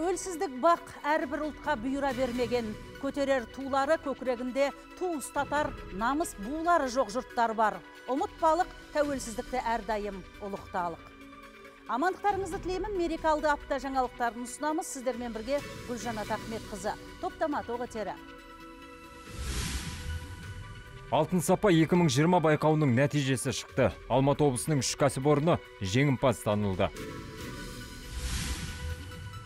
тәуелсіздік бақ әрбір ұлтқа бұйыра бермеген. Көтерер тулары көкірегінде ту ұстатар намыс булары жоқ жұрттар бар. Ұмытпалық тәуелсіздікті әрдайым ұлықталық. Амандықтарыңызды тілеймін. Мерекалды апта жаңалықтарын ұсынамыз. Сіздермен бірге гүлжанат ахметқызы топтама тоғытері алтын сапа 2020 байқауының нәтижесі шықты. Алматы облысының үш кәсіпорны жеңімпаз танылды.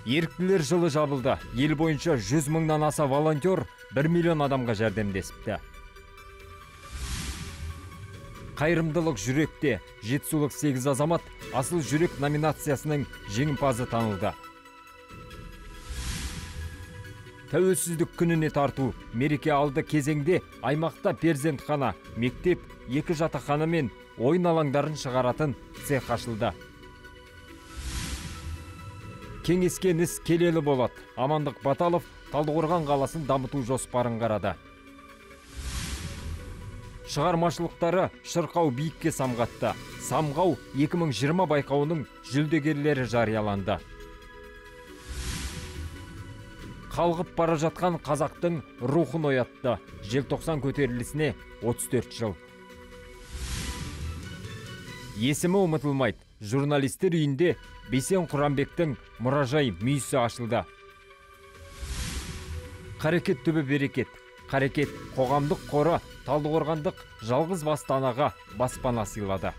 Еріктілер жылы жабылды. Ел бойынша 100 мыңнан аса волонтер 1 миллион адамға жәрдемдесіпті. Қайырымдылық жүректе жетісулық сегіз азамат асыл жүрек номинациясының жеңімпазы танылды. Тәуелсіздік күніне тарту. Мереке алды кезеңде аймақта перзентхана мектеп екі жатақхана мен ойын алаңдарын шығаратын цех ашылды. Кеңескен іс келелі болады. Амандық баталов талдықорған қаласын дамыту жоспарын қарады. Шығармашылықтары шырқау биікке самғатты самғау 2020 байқауының жүлдегерлері жарияланды. Қалғып бара жатқан қазақтың рухын оятты. Желтоқсан көтерілісіне 34 жыл. Есімі ұмытылмайды. Журналистер үйінде бейсен құранбектің мұражай мүйісі ашылды. Қарекет түбі берекет қарекет қоғамдық қоры талдықорғандық жалғыз басты анаға баспана сыйлады.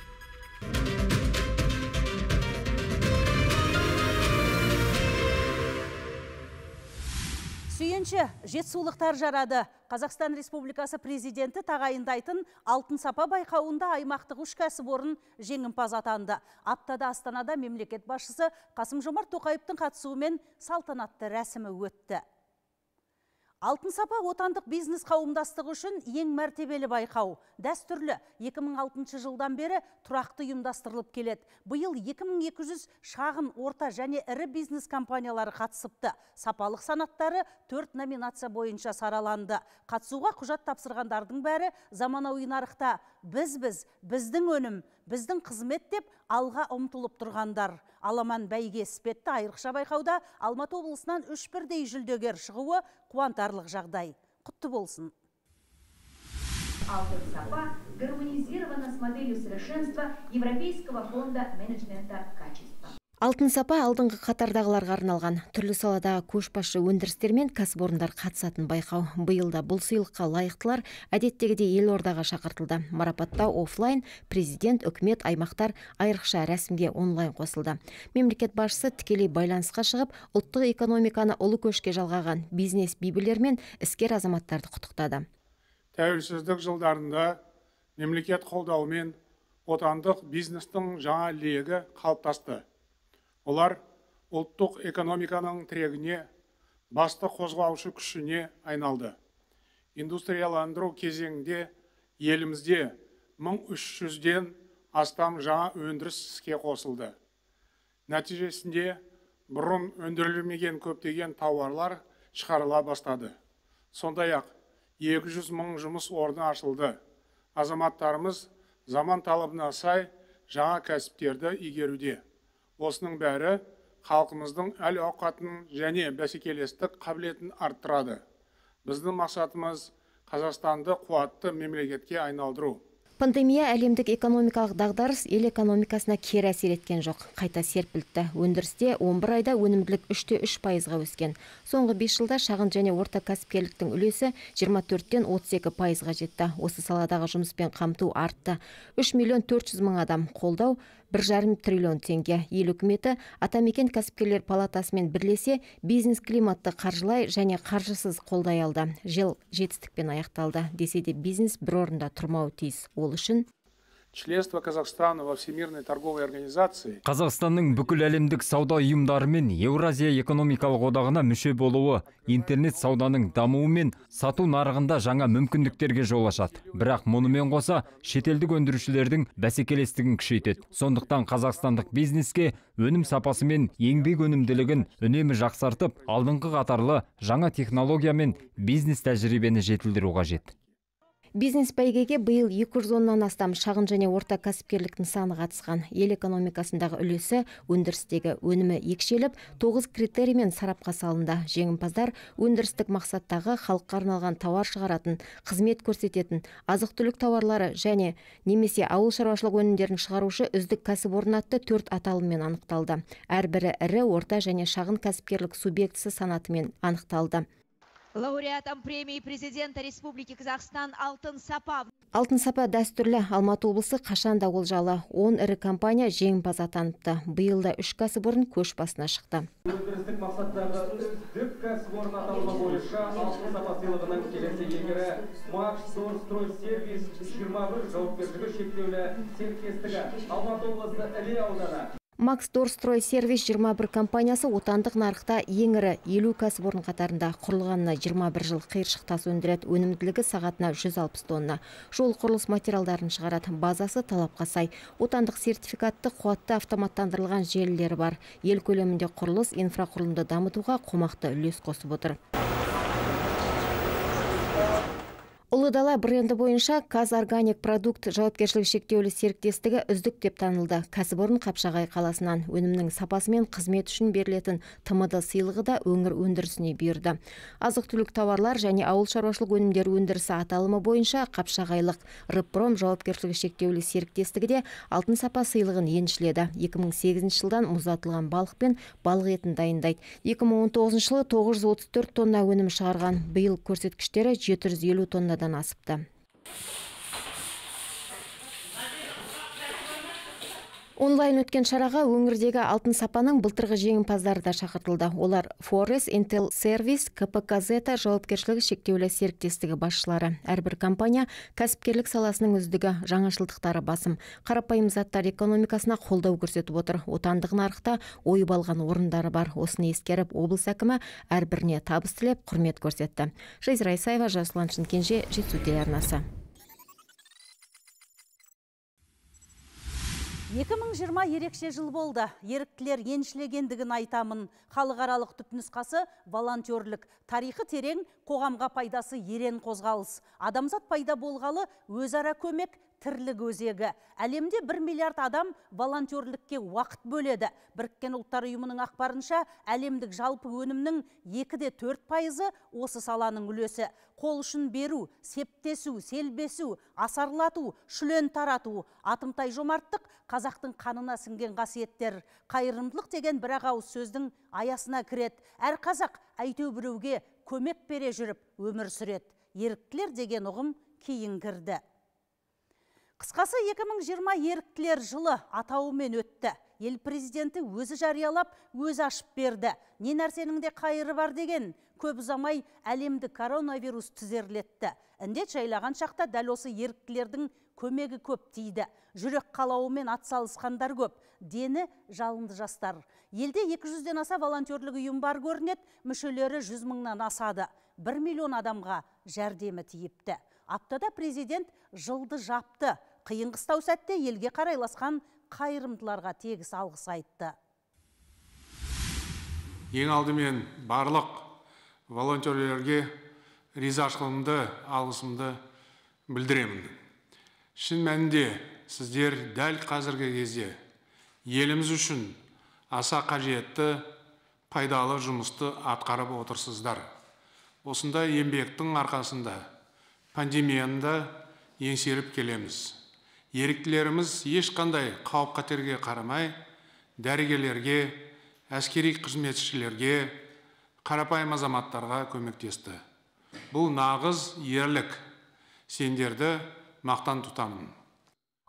Сүйінші жетісулықтар жарады. Қазақстан республикасы президенті тағайындайтын алтын сапа байқауында аймақтық үш кәсіпорын жеңімпаз атанды. Аптада астанада мемлекет басшысы қасым жомарт тоқаевтың қатысуымен салтанатты рәсімі өтті. Алтын сапа отандық бизнес қауымдастығы үшін ең мәртебелі байқау. Дәстүрлі 2006 жылдан бері тұрақты ұйымдастырылып келеді. Бұйыл 2200 шағын, орта және ірі бизнес компаниялары қатысыпты. Сапалық санаттары төрт номинация бойынша сараланды. Қатысуға құжат тапсырғандардың бәрі заманауи нарықта біз біз, біздің өнім, біздің қызмет деп алға ұмтылып тұрғандар. Аламан бәйге іспетті айрықша байқауда алматы облысынан үш бірдей жүлдегер шығуы қуантарлық жағдай. Құтты болсын. Алтын сапа гармонизирована с моделью совершенства Европейского фонда менеджмента качества алтын сапа алдыңғы қатардағыларға арналған. Түрлі саладағы көшбасшы өндірістер мен кәсіпорындар қатысатын байқау. Биыл бұл сыйлыққа лайықтылар әдеттегідей елордаға шақыртылды. Марапаттау офлайн президент үкімет аймақтар айрықша рәсімге онлайн қосылды. Мемлекет басшысы тікелей байланысқа шығып ұлттық экономиканы ұлы көшке жалғаған бизнес бибілер мен іскер азаматтарды құттықтады. Тәуелсіздік жылдарында мемлекет қолдауымен отандық бизнестің жаңа легі қалыптасты. Олар ұлттық экономиканың тірегіне басты қозғаушы күшіне айналды. Индустрияландыру кезеңінде елімізде 1300-ден астам жаңа өндіріс іске қосылды. Нәтижесінде бұрын өндірілмеген көптеген тауарлар шығарыла бастады. Сондай ақ 200 мың жұмыс орны ашылды. Азаматтарымыз заман талабына сай жаңа кәсіптерді игеруде. Осының бәрі халқымыздың әл ауқатын және бәсекелестік қабілетін арттырады. Біздің мақсатымыз қазақстанды қуатты мемлекетке айналдыру. Пандемия әлемдік экономикалық дағдарыс ел экономикасына кері әсер еткен жоқ. Қайта серпілтті өндірісте 11 айда өнімділік үште үш пайызға өскен. Соңғы бес жылда шағын және орта кәсіпкерліктің үлесі 24-тен 32 пайызға жетті. Осы саладағы жұмыспен қамту артты. 3 миллион 400 мың адам қолдау бір жарым триллион теңге. Ел үкіметі атамекен кәсіпкерлер палатасымен бірлесе бизнес климатты қаржылай және қаржысыз қолдай алды. Жыл жетістікпен аяқталды. Десе де бизнес бір орында тұрмауы тиіс. Ол үшін членство Казахстана во Всемирной торговой организации Қазақстанның бүкіл әлемдік сауда ұйымдары мен Еуразия экономикалық одағына мүше болуы интернет сауданың дамуы мен сату нарығында жаңа мүмкіндіктерге жол ашады. Бірақ мұнымен қоса шетелдік өндірушілердің бәсекелестігін күшейтеді. Сондықтан қазақстандық бизнеске өнім сапасы мен еңбек өнімділігін үнемі жақсартып, алдыңғы қатарлы жаңа технология мен бизнес тәжірибені жетілдіру қажет бизнес бәйгеге биыл 200 оннан астам шағын және орта кәсіпкерлік нысаны қатысқан. Ел экономикасындағы үлесі өндірістегі өнімі екшеліп тоғыз критериймен сарапқа салынды. Жеңімпаздар өндірістік мақсаттағы халыққа арналған тауар шығаратын қызмет көрсететін азық түлік тауарлары және немесе ауыл шаруашылық өнімдерін шығарушы үздік кәсіпорын атты төрт аталыммен анықталды. Әрбірі ірі орта және шағын кәсіпкерлік субъектісі санатымен анықталды. Лауреатом премии президента республики казахстан алтын сапа. Алтын сапа дәстүрлі алматы облысы қашанда олжалы. 10 ірі компания жеңімпаз атаныпты. Биыл да үш кәсіпорын көш басына шықты. Өндірістік мақсаттағы үздік кәсіпорын аталымы бойынша алтын сапа сыйлығының келесі иегері макс строй сервис жиырма бір жауапкершілігі шектеулі серіктестігі алматы облысы іле ауданы. Макс дорстрой сервис 21 компаниясы отандық нарықта ең ірі елу кәсіпорын қатарында құрылғанына 21 жыл қиыршық тас өндіреді өнімділігі сағатына 160 тонна. Жол құрылыс материалдарын шығарады базасы талапқа сай. Отандық сертификатты қуатты автоматтандырылған желілері бар. Ел көлемінде құрылыс инфрақұрылымды дамытуға қомақты үлес қосып отыр. Ұлы дала бренді бойынша казорганик продукт жауапкершілігі шектеулі серіктестігі үздік деп танылды. Кәсіпорын қапшағай қаласынан өнімнің сапасы мен қызмет үшін берілетін тмд сыйлығы да өңір өндірісіне бұйырды. Азық түлік тауарлар және ауыл шаруашылық өнімдері өндірісі аталымы бойынша қапшағайлық рыпром жауапкершілігі шектеулі серіктестігі де алтын сапа сыйлығын еншіледі. 2008 жылдан мұздатылған балық пен балық етін дайындайды. 2019 жылы 934 тонна өнім шығарған. Биыл көрсеткіштері 750 тоннадан асыпты онлайн өткен шараға өңірдегі алтын сапаның былтырғы жеңімпаздары да шақыртылды. Олар форес интел сервис кпк зета жауапкершілігі шектеулі серіктестігі басшылары. Әрбір компания кәсіпкерлік саласының үздігі жаңашылдықтары басым. Қарапайым заттар экономикасына қолдау көрсетіп отыр. Отандық нарықта ойып алған орындары бар. Осыны ескеріп облыс әкімі әрбіріне табыс тілеп құрмет көрсетті. Жазира исаева жасұлан шынкенже жетісу телеарнасы. 2020 ерекше жыл болды. Еріктілер еншілегендігін айтамын. Халықаралық түпнұсқасы волонтерлік. Тарихы терең, қоғамға пайдасы ерен қозғалыс. Адамзат пайда болғалы өзара көмек, тірлік өзегі. Әлемде 1 миллиард адам волонтерлікке уақыт бөледі. Біріккен ұлттар ұйымының ақпарынша әлемдік жалпы өнімнің 2-де 4 пайызы осы саланың үлесі. Қол ұшын беру, септесу, селбесу, асарлату, шүлен тарату, атымтай жомарттық қазақтың қанына сіңген қасиеттер. Қайырымдылық деген бір ауыз сөздің аясына кіреді. Әр қазақ әйтеу біреуге көмек бере жүріп өмір сүреді. Еріктілер деген ұғым кейін кірді. Қысқасы 2020 еріктілер жылы атауымен өтті. Ел президенті өзі жариялап, өзі ашып берді. Не нәрсенің де қайыры бар деген, көп ұзамай әлемді коронавирус тізерлетті. Індет жайлаған шақта дәл осы еріктілердің көмегі көп тиді. Жүрек қалауымен атсалысқандар көп. Дені жалынды жастар. Елде 200-ден аса волонтерлік ұйым бар көрінеді, мүшелері 100 мыңнан асады. 1 миллион адамға жәрдемі тиіпті. Аптада президент жылды жапты. Қиын қыстау сәтте елге қарайласқан қайырымдыларға тегіс алғыс айтты. Ең алдымен барлық волонтерлерге ризашылығымды, алғысымды білдіремін. Шын мәнінде сіздер дәл қазіргі кезде еліміз үшін аса қажетті пайдалы жұмысты атқарып отырсыздар. Осында еңбектің арқасында пандемияны да еңсеріп келеміз. Еріктілеріміз ешқандай қауіп қатерге қарамай, дәрігерлерге, әскери қызметшілерге, қарапайым азаматтарға көмектесті. Бұл нағыз ерлік. Сендерді мақтан тұтамын.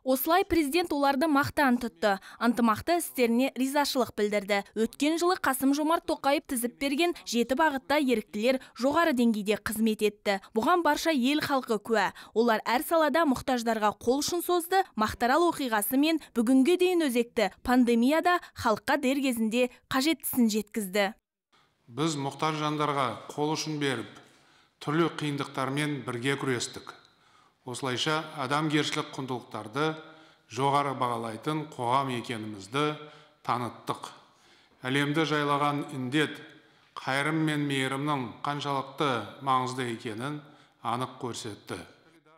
Осылай президент оларды мақтан тұтты. Антымақты істеріне ризашылық білдірді. Өткен жылы Қасым Жомарт Тоқаев тізіп берген жеті бағытта еріктілер жоғары деңгейде қызмет етті. Бұған барша ел халқы куә. Олар әр салада мұқтаждарға қол ұшын созды. Мақтарал оқиғасы мен бүгінге дейін өзекті пандемияда халыққа дер кезінде қажеттісін жеткізді. Біз мұқтаж жандарға қол ұшын беріп, түрлі қиындықтармен бірге күрестік осылайша адамгершілік құндылықтарды жоғары бағалайтын қоғам екенімізді таныттық. Әлемді жайлаған індет қайырым мен мейірімнің қаншалықты маңызды екенін анық көрсетті.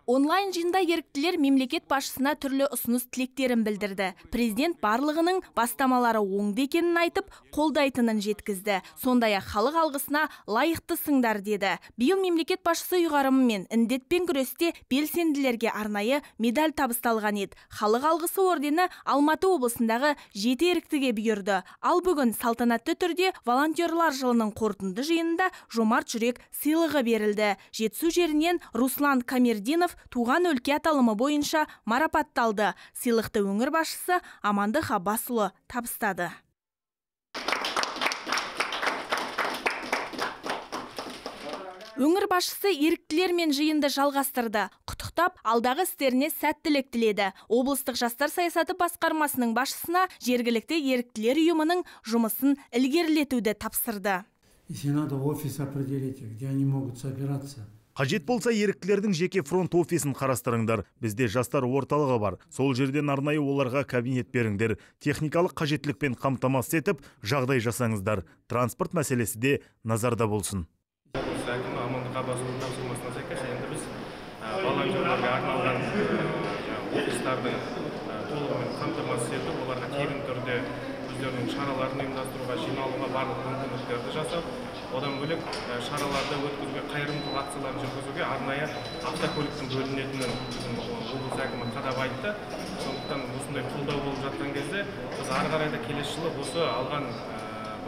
Онлайн жиында еріктілер мемлекет басшысына түрлі ұсыныс тілектерін білдірді. Президент барлығының бастамалары оңды екенін айтып қолдайтынын жеткізді. Сондай ақ халық алғысына лайықтысыңдар деді. Биыл мемлекет басшысы ұйғарымымен індетпен күресте белсенділерге арнайы медаль табысталған еді. Халық алғысы ордені алматы облысындағы жеті еріктіге бұйырды. Ал бүгін салтанатты түрде волонтерлар жылының қорытынды жиынында жомарт жүрек сыйлығы берілді. Жетісу жерінен руслан камердинов туған өлке аталымы бойынша марапатталды. Сыйлықты өңір басшысы амандық аббасұлы табыстады. Өңір басшысы еріктілермен жиынды жалғастырды. Құттықтап алдағы істеріне сәттілік тіледі. Облыстық жастар саясаты басқармасының басшысына жергілікті еріктілер ұйымының жұмысын ілгерілетуді тапсырды. Если надо офис определите, где они могут собираться. Қажет болса еріктілердің жеке фронт офисін қарастырыңдар. Бізде жастар орталығы бар. Сол жерден арнайы оларға кабинет беріңдер. Техникалық қажеттілікпен қамтамасыз етіп жағдай жасаңыздар. Транспорт мәселесі де назарда болсын. Өздерінің шараларын ұйымдастыруға жиналуға барлық мүмкіндіктерді жасап одан бөлек шараларды өткізуге қайырымдылық акцияларын жүргізуге арнайы автокөліктің бөлінетінін облыс әкімі қадап айтты сондықтан осындай қолдау болып жатқан кезде біз ары қарай да келесі жылы осы алған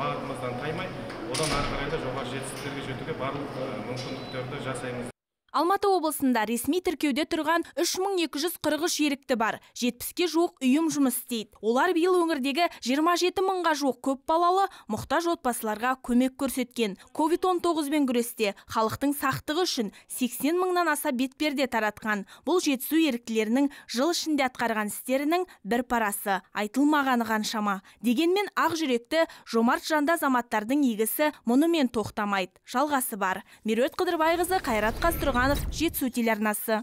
бағытымыздан таймай одан ары қарай да жоғары жетістіктерге жетуге барлық мүмкіндіктерді жасаймыз Алматы облысында ресми тіркеуде тұрған 3243 ерікті бар. 70-ке жуық ұйым жұмыс істейді. Олар биыл өңірдегі 27 мыңға жуық көп балалы мұқтаж отбасыларға көмек көрсеткен. COVID-19 бен күресте халықтың сақтығы үшін 80 мыңнан аса бетперде таратқан. Бұл жетісу еріктілерінің жыл ішінде атқарған істерінің бір парасы. Айтылмағаны қаншама. Дегенмен ақ жүректі жомарт жанды азаматтардың игісі мұнымен тоқтамайды. Жалғасы бар. Меруерт Қыдырбайқызы Қайрат Қастырған жетісу телеарнасы.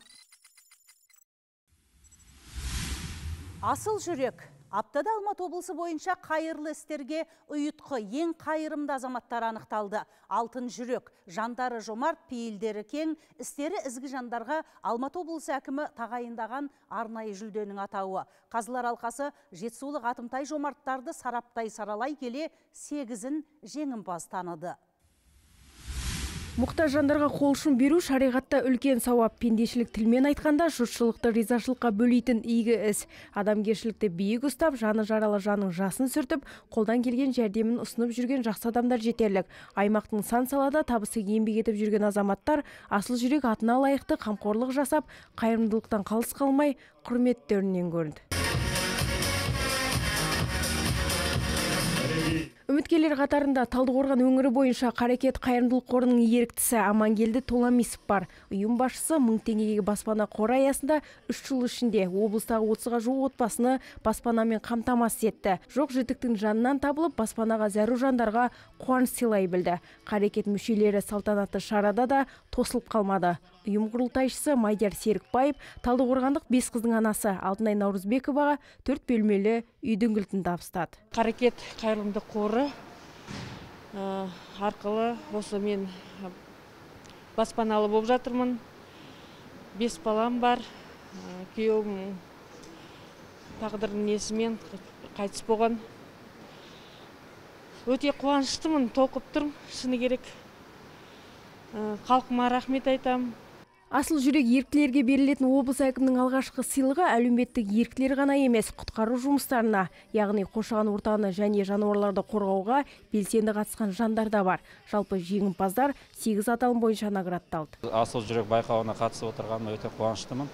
Асыл жүрек. Аптада алматы облысы бойынша қайырлы істерге ұйытқы ең қайырымды азаматтар анықталды. Алтын жүрек жандары жомарт пейілдері кең істері ізгі жандарға алматы облысы әкімі тағайындаған арнайы жүлденің атауы. Қазылар алқасы жетісулық атымтай жомарттарды сараптай саралай келе сегізін жеңімпаз таныды. Мұқтаж жандарға қол ұшын беру шариғатта үлкен сауап. Пендешілік тілмен айтқанда жұртшылықты ризашылыққа бөлейтін игі іс. Адамгершілікті биік ұстап жаны жаралы жанның жасын сүртіп қолдан келген жәрдемін ұсынып жүрген жақсы адамдар жетерлік. Аймақтың сан салада табысы еңбек етіп жүрген азаматтар асыл жүрек атына лайықты қамқорлық жасап қайырымдылықтан қалыс қалмай құрметтерінен көрінді. Үміткерлер қатарында талдықорған өңірі бойынша қарекет қайырымдылық қорының еріктісі амангелді толамисов бар. Ұйым басшысы мың теңгеге баспана қоры аясында үш жыл ішінде облыстағы отызға жуық отбасыны баспанамен қамтамасыз етті. Жоқ жітіктің жанынан табылып баспанаға зәру жандарға қуаныш сыйлай білді. Қарекет мүшелері салтанатты шарада да тосылып қалмады. Ұйым құрылтайшысы майдияр серікбаев талдықорғандық бес қыздың анасы алтынай наурызбековаға төрт бөлмелі үйдің кілтін табыстады. Қарекет қайырымдылық қоры арқылы осы мен баспаналы болып жатырмын. Бес балам бар. Күйеуім тағдырдың несімен қайтыс болған. Өте қуаныштымын толқып тұрмын шыны керек. Халқыма рахмет айтамын. Асыл жүрек еріктілерге берілетін облыс әкімінің алғашқы сыйлығы әлеуметтік еріктілер ғана емес құтқару жұмыстарына яғни қоршаған ортаны және жануарларды қорғауға белсенді қатысқан жандар да бар. Жалпы жеңімпаздар сегіз аталым бойынша наградталды. Асыл жүрек байқауына қатысып отырғаныма өте қуаныштымын.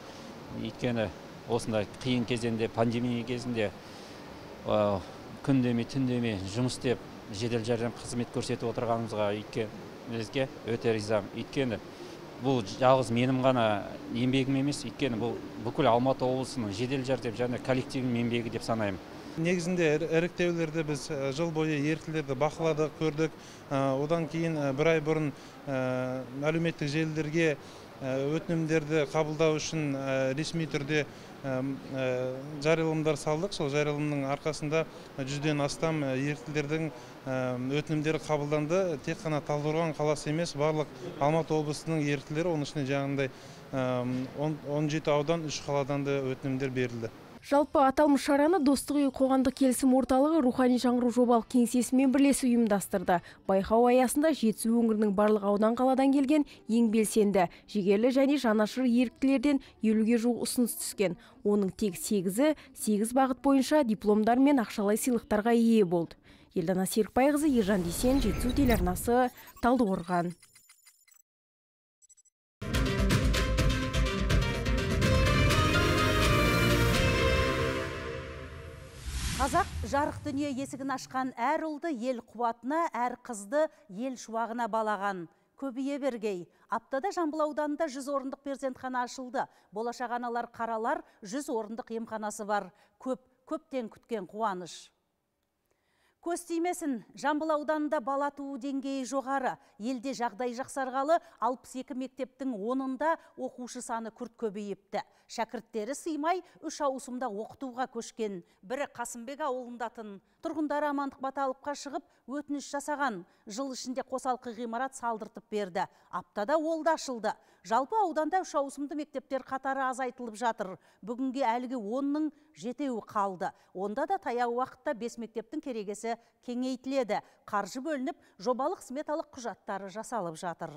Өйткені осындай қиын кезеңде пандемия кезінде күн демей түн демей жұмыс істеп жедел жәрдем қызмет көрсетіп отырғанымызға өйткенімізге өте ризамын. Өйткені бұл жалғыз менің ғана еңбегім емес өйткені бұл бүкіл алматы облысының жедел жәрдем және коллективінің еңбегі деп санаймын. Негізінде іріктеулерді біз жыл бойы еріктілерді бақыладық көрдік. Одан кейін бір ай бұрын әлеуметтік желілерге өтінімдерді қабылдау үшін ресми түрде жарияланымдар салдық. Сол жарияланымның арқасында жүзден астам еріктілердің өтінімдері қабылданды. Тек қана талдықорған қаласы емес барлық алматы облысының еріктілері оның ішінде жаңағындай он жеті аудан үш қаладан да өтінімдер берілді. Жалпы аталмыш шараны достық үйі қоғамдық келісім орталығы рухани жаңғыру жобалық кеңсесімен бірлесіп ұйымдастырды. Байқау аясында жетісу өңірінің барлық аудан қаладан келген ең белсенді жігерлі және жанашыр еріктілерден елуге жуық ұсыныс түскен. Оның тек сегізі сегіз бағыт бойынша дипломдар мен ақшалай сыйлықтарға ие болды. Елдана серікбайқызы ержан дүйсен жетісу телеарнасы талдықорған Қазақ жарық дүние есігін ашқан әр ұлды ел қуатына, әр қызды ел шуағына балаған. Көбейе бергей. Аптада Жамбыл ауданында 100 орындық перзентхана ашылды. Болашақ аналар қаралар 100 орындық емханасы бар. Көп, көптен күткен қуаныш. Көз тимесін, Жамбыл ауданында бала туу деңгейі жоғары. Елде жағдай жақсарғалы 62 мектептің онында оқушы саны күрт көбейіпті. Шәкірттері сыймай үш ауысымда оқытуға көшкен. Бірі Қасымбек ауылындатын. Тұрғындары амандық баталыққа шығып өтініш жасаған. Жыл ішінде қосалқы ғимарат салдыртып берді. Аптада ол да ашылды. Жалпы ауданда үш ауысымды мектептер қатары азайтылып жатыр. Бүгінге әлгі онның жетеуі қалды. Онда да таяу уақытта бес мектептің керегесі кеңейтіледі. Қаржы бөлініп, жобалық сметалық құжаттары жасалып жатыр.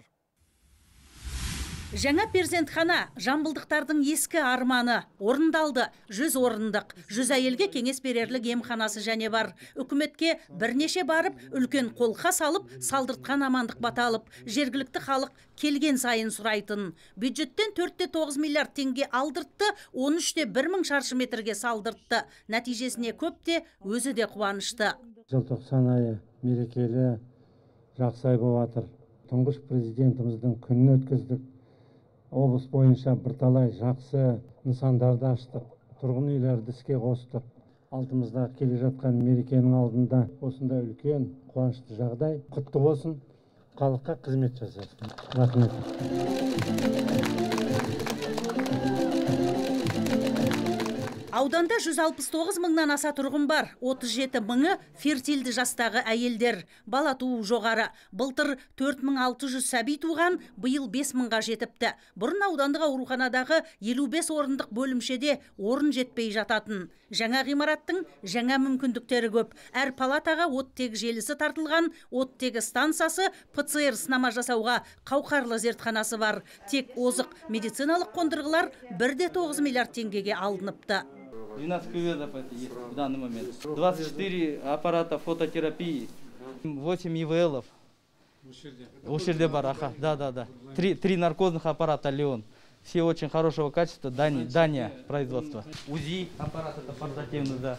Жаңа перзентхана жамбылдықтардың ескі арманы орындалды. Жүз орындық, жүз әйелге кеңес берерлік емханасы және бар. Үкіметке бірнеше барып, үлкен қолқа салып, салдыртқан амандық баталып, жергілікті халық келген сайын сұрайтын. Бюджеттен 4-9 миллиард теңге алдыртты, 13-те 1 мың шаршы метрге салдыртты. Нәтижесіне көп те өзі де қуанышты. Желтоқсан айы мерекелі жақсай болып. Тұңғыш президентіміздің күнін өткіздік облыс бойынша бірталай жақсы нысандарды аштық тұрғын үйлерді іске қостық. Алдымызда келе жатқан мерекенің алдында осындай үлкен қуанышты жағдай құтты болсын. Халыққа қызмет жасасын. Рахмет. Ауданда 169 мыңнан аса тұрғын бар, 37 мыңы фертильді жастағы әйелдер. Бала туу жоғары. Былтыр 4600 сәби туған, биыл 5 мыңға жетіпті. Бұрын аудандық ауруханадағы 55 орындық бөлімшеде орын жетпей жататын. Жаңа ғимараттың жаңа мүмкіндіктері көп. Әр палатаға оттегі желісі тартылған, оттегі стансасы, ПЦР сынама жасауға қауқарлы зертханасы бар. Тек озық медициналық қондырғылар 1,9 миллиард теңгеге алыныпты. 12 кюветов это есть в данный момент. 24 аппарата фототерапии, 8 ИВЛов. Ушерде бар, аха, да, да, да. Три, три наркозных аппарата Леон. Все очень хорошего качества, Дания, Дания производства. УЗИ аппарат это портативный, да.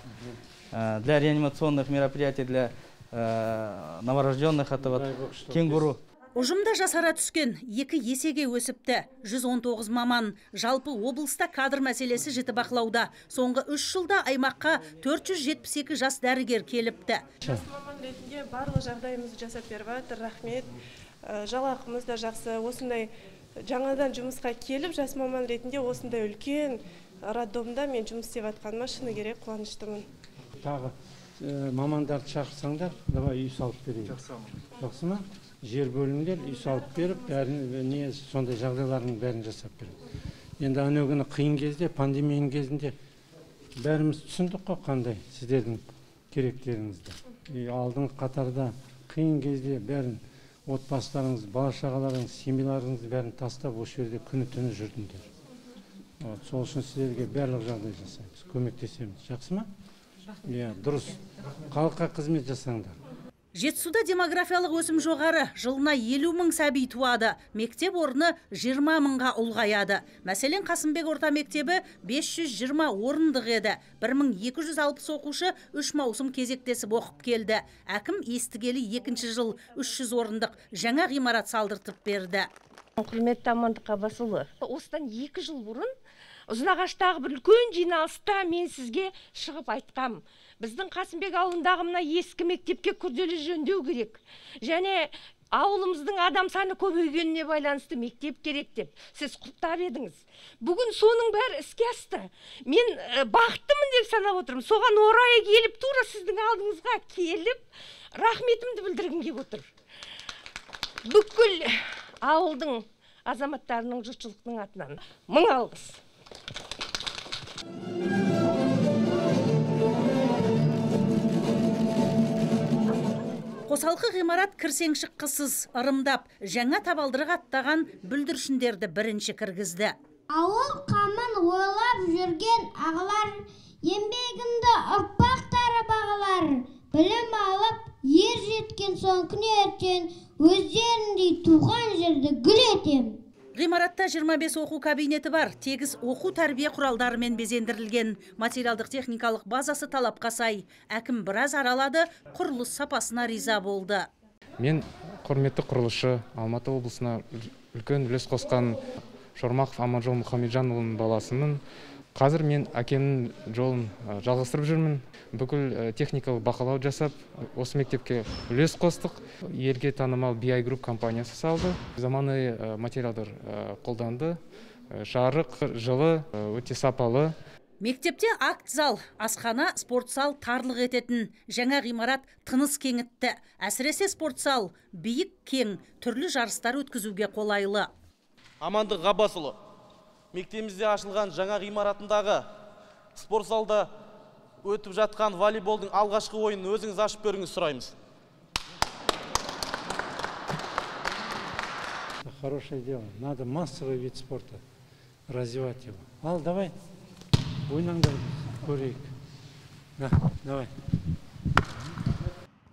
Э, Для реанимационных мероприятий, для э, новорожденных это вот кенгуру. Ұжымда жасара түскен екі есеге өсіпті. 119 маман. Жалпы облыста кадр мәселесі жіті бақылауда. Соңғы үш жылда аймаққа 472 жас дәрігер келіпті. Жас маман ретінде барлық жағдайымызды жасап беріп жатыр, рахмет. Ә, Жалақымыз да жақсы. Осындай жаңадан жұмысқа келіп, жас маман ретінде осындай үлкен роддомда мен жұмыс істеп жатқаныма шыны керек қуаныштымын. тағы ә, мамандарды шақырсаңдар давай үй салып берейін жақсы ма жер бөліңдер үй салып беріп бәрін не сондай жағдайлардың бәрін жасап береді. Енді анау күні қиын кезде пандемияның кезінде бәріміз түсіндік қой қандай сіздердің керектеріңізді. И алдыңғы қатарда қиын кезде бәрін отбасыларыңыз бала шағаларыңыз семьяларыңызды бәрін тастап осы жерде күні түні жүрдіңдер. Вот, сол үшін сіздерге барлық жағдай жасаймыз көмектесеміз. Жақсы ма? Иә дұрыс. Халыққа қызмет жасаңдар. Жетісуда демографиялық өсім жоғары, жылына 50 мың сәби туады, мектеп орны 20 мыңға ұлғаяды. Мәселен, Қасымбек орта мектебі 520 орындық еді. 1260 оқушы 3 маусым кезектесіп оқып келді. Әкім естігелі екінші жыл 300 орындық жаңа ғимарат салдыртып берді. құрметті амандық абасұлы осыдан екі жыл бұрын ұзынағаштағы бір үлкен жиналыста мен сізге шығып айтқам біздің қасымбек ауылындағы мына ескі мектепке күрделі жөндеу керек. Және ауылымыздың адам саны көбейгеніне байланысты мектеп керек деп сіз құптап едіңіз. Бүгін соның бәрі іске асты. Мен ә, бақыттымын деп санап отырмын. Соған орайы келіп тура сіздің алдыңызға келіп рахметімді білдіргім келіп отыр. Бүкіл ауылдың азаматтарының жұртшылықтың атынан мың алғыс. Қосалқы ғимарат кірсең шыққысыз ырымдап жаңа табалдырық аттаған бүлдіршіндерді бірінші кіргізді. Ауыл қамын ойлап жүрген ағалар еңбегімді ұрпақтары бағалар білім алып ер жеткен соң күн ертең өздеріндей туған жерді гүл етем. Ғимаратта 25 оқу кабинеті бар. Тегіс оқу тәрбие құралдарымен безендірілген. Материалдық техникалық базасы талапқа сай. Әкім біраз аралады құрылыс сапасына риза болды. Мен құрметті құрылысшы алматы облысына үлкен үлес қосқан шормақов аманжол мұхамеджанұлының баласымын. Қазір мен әкемнің жолын жалғастырып жүрмін. Бүкіл техникалық бақылау жасап осы мектепке үлес қостық. Елге танымал би групп компаниясы салды. Заманауи материалдар қолданды. Жарық жылы өте сапалы. Мектепте акт зал асхана спорт зал тарлық ететін. Жаңа ғимарат тыныс кеңітті. Әсіресе спорт зал биік кең түрлі жарыстар өткізуге қолайлы. Амандық ғаббасұлы. Мектебімізде ашылған жаңа ғимаратындағы спорт залда өтіп жатқан волейболдың алғашқы ойынын өзіңіз ашып беруіңізді сұраймыз. Хорошее дело. Надо массовый вид спорта развивать его. Ал давай ойнаңдар көрейік на давай.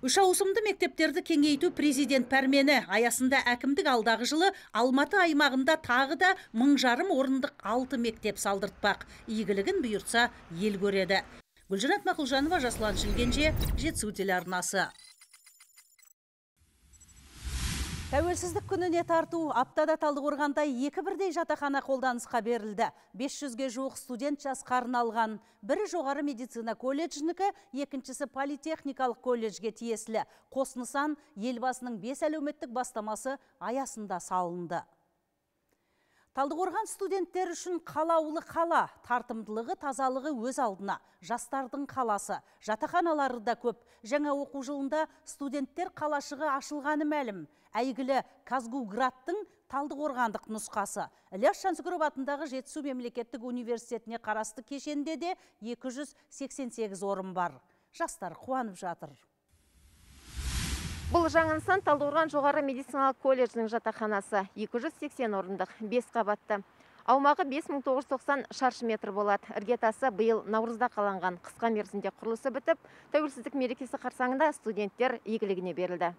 Үш ауысымды мектептерді кеңейту президент пәрмені аясында әкімдік алдағы жылы алматы аймағында тағы да мың жарым орындық алты мектеп салдыртпақ. Игілігін бұйыртса ел көреді. Гүлжанат мақұлжанова жасұлан шілгенже жетісу телеарнасы. Тәуелсіздік күніне тарту аптада Талдықорғанда екі бірдей жатақхана қолданысқа берілді. 500-ге жуық студент жасқа арналған. Бірі жоғары медицина колледжінікі, екіншісі политехникалық колледжге тиесілі. Қос нысан елбасының бес әлеуметтік бастамасы аясында салынды. Талдықорған студенттер үшін қалаулы қала, тартымдылығы, тазалығы өз алдына. Жастардың қаласы, жатақханалары да көп. Жаңа оқу жылында студенттер қалашығы ашылғаны мәлім. Әйгілі Казгуградтың Талдықорғандық нұсқасы. Ілияс Жансүгіров атындағы Жетісу мемлекеттік университетіне қарасты кешенде де 288 орын бар. Жастар қуанып жатыр. Бұл жаңа нысан Талдықорған жоғары медициналық колледжінің жатақханасы 280 орындық 5 қабатты. Аумағы 5990 шаршы метр болады. Іргетасы биыл наурызда қаланған қысқа мерзімде құрылысы бітіп, тәуелсіздік мерекесі қарсаңында студенттер игілігіне берілді.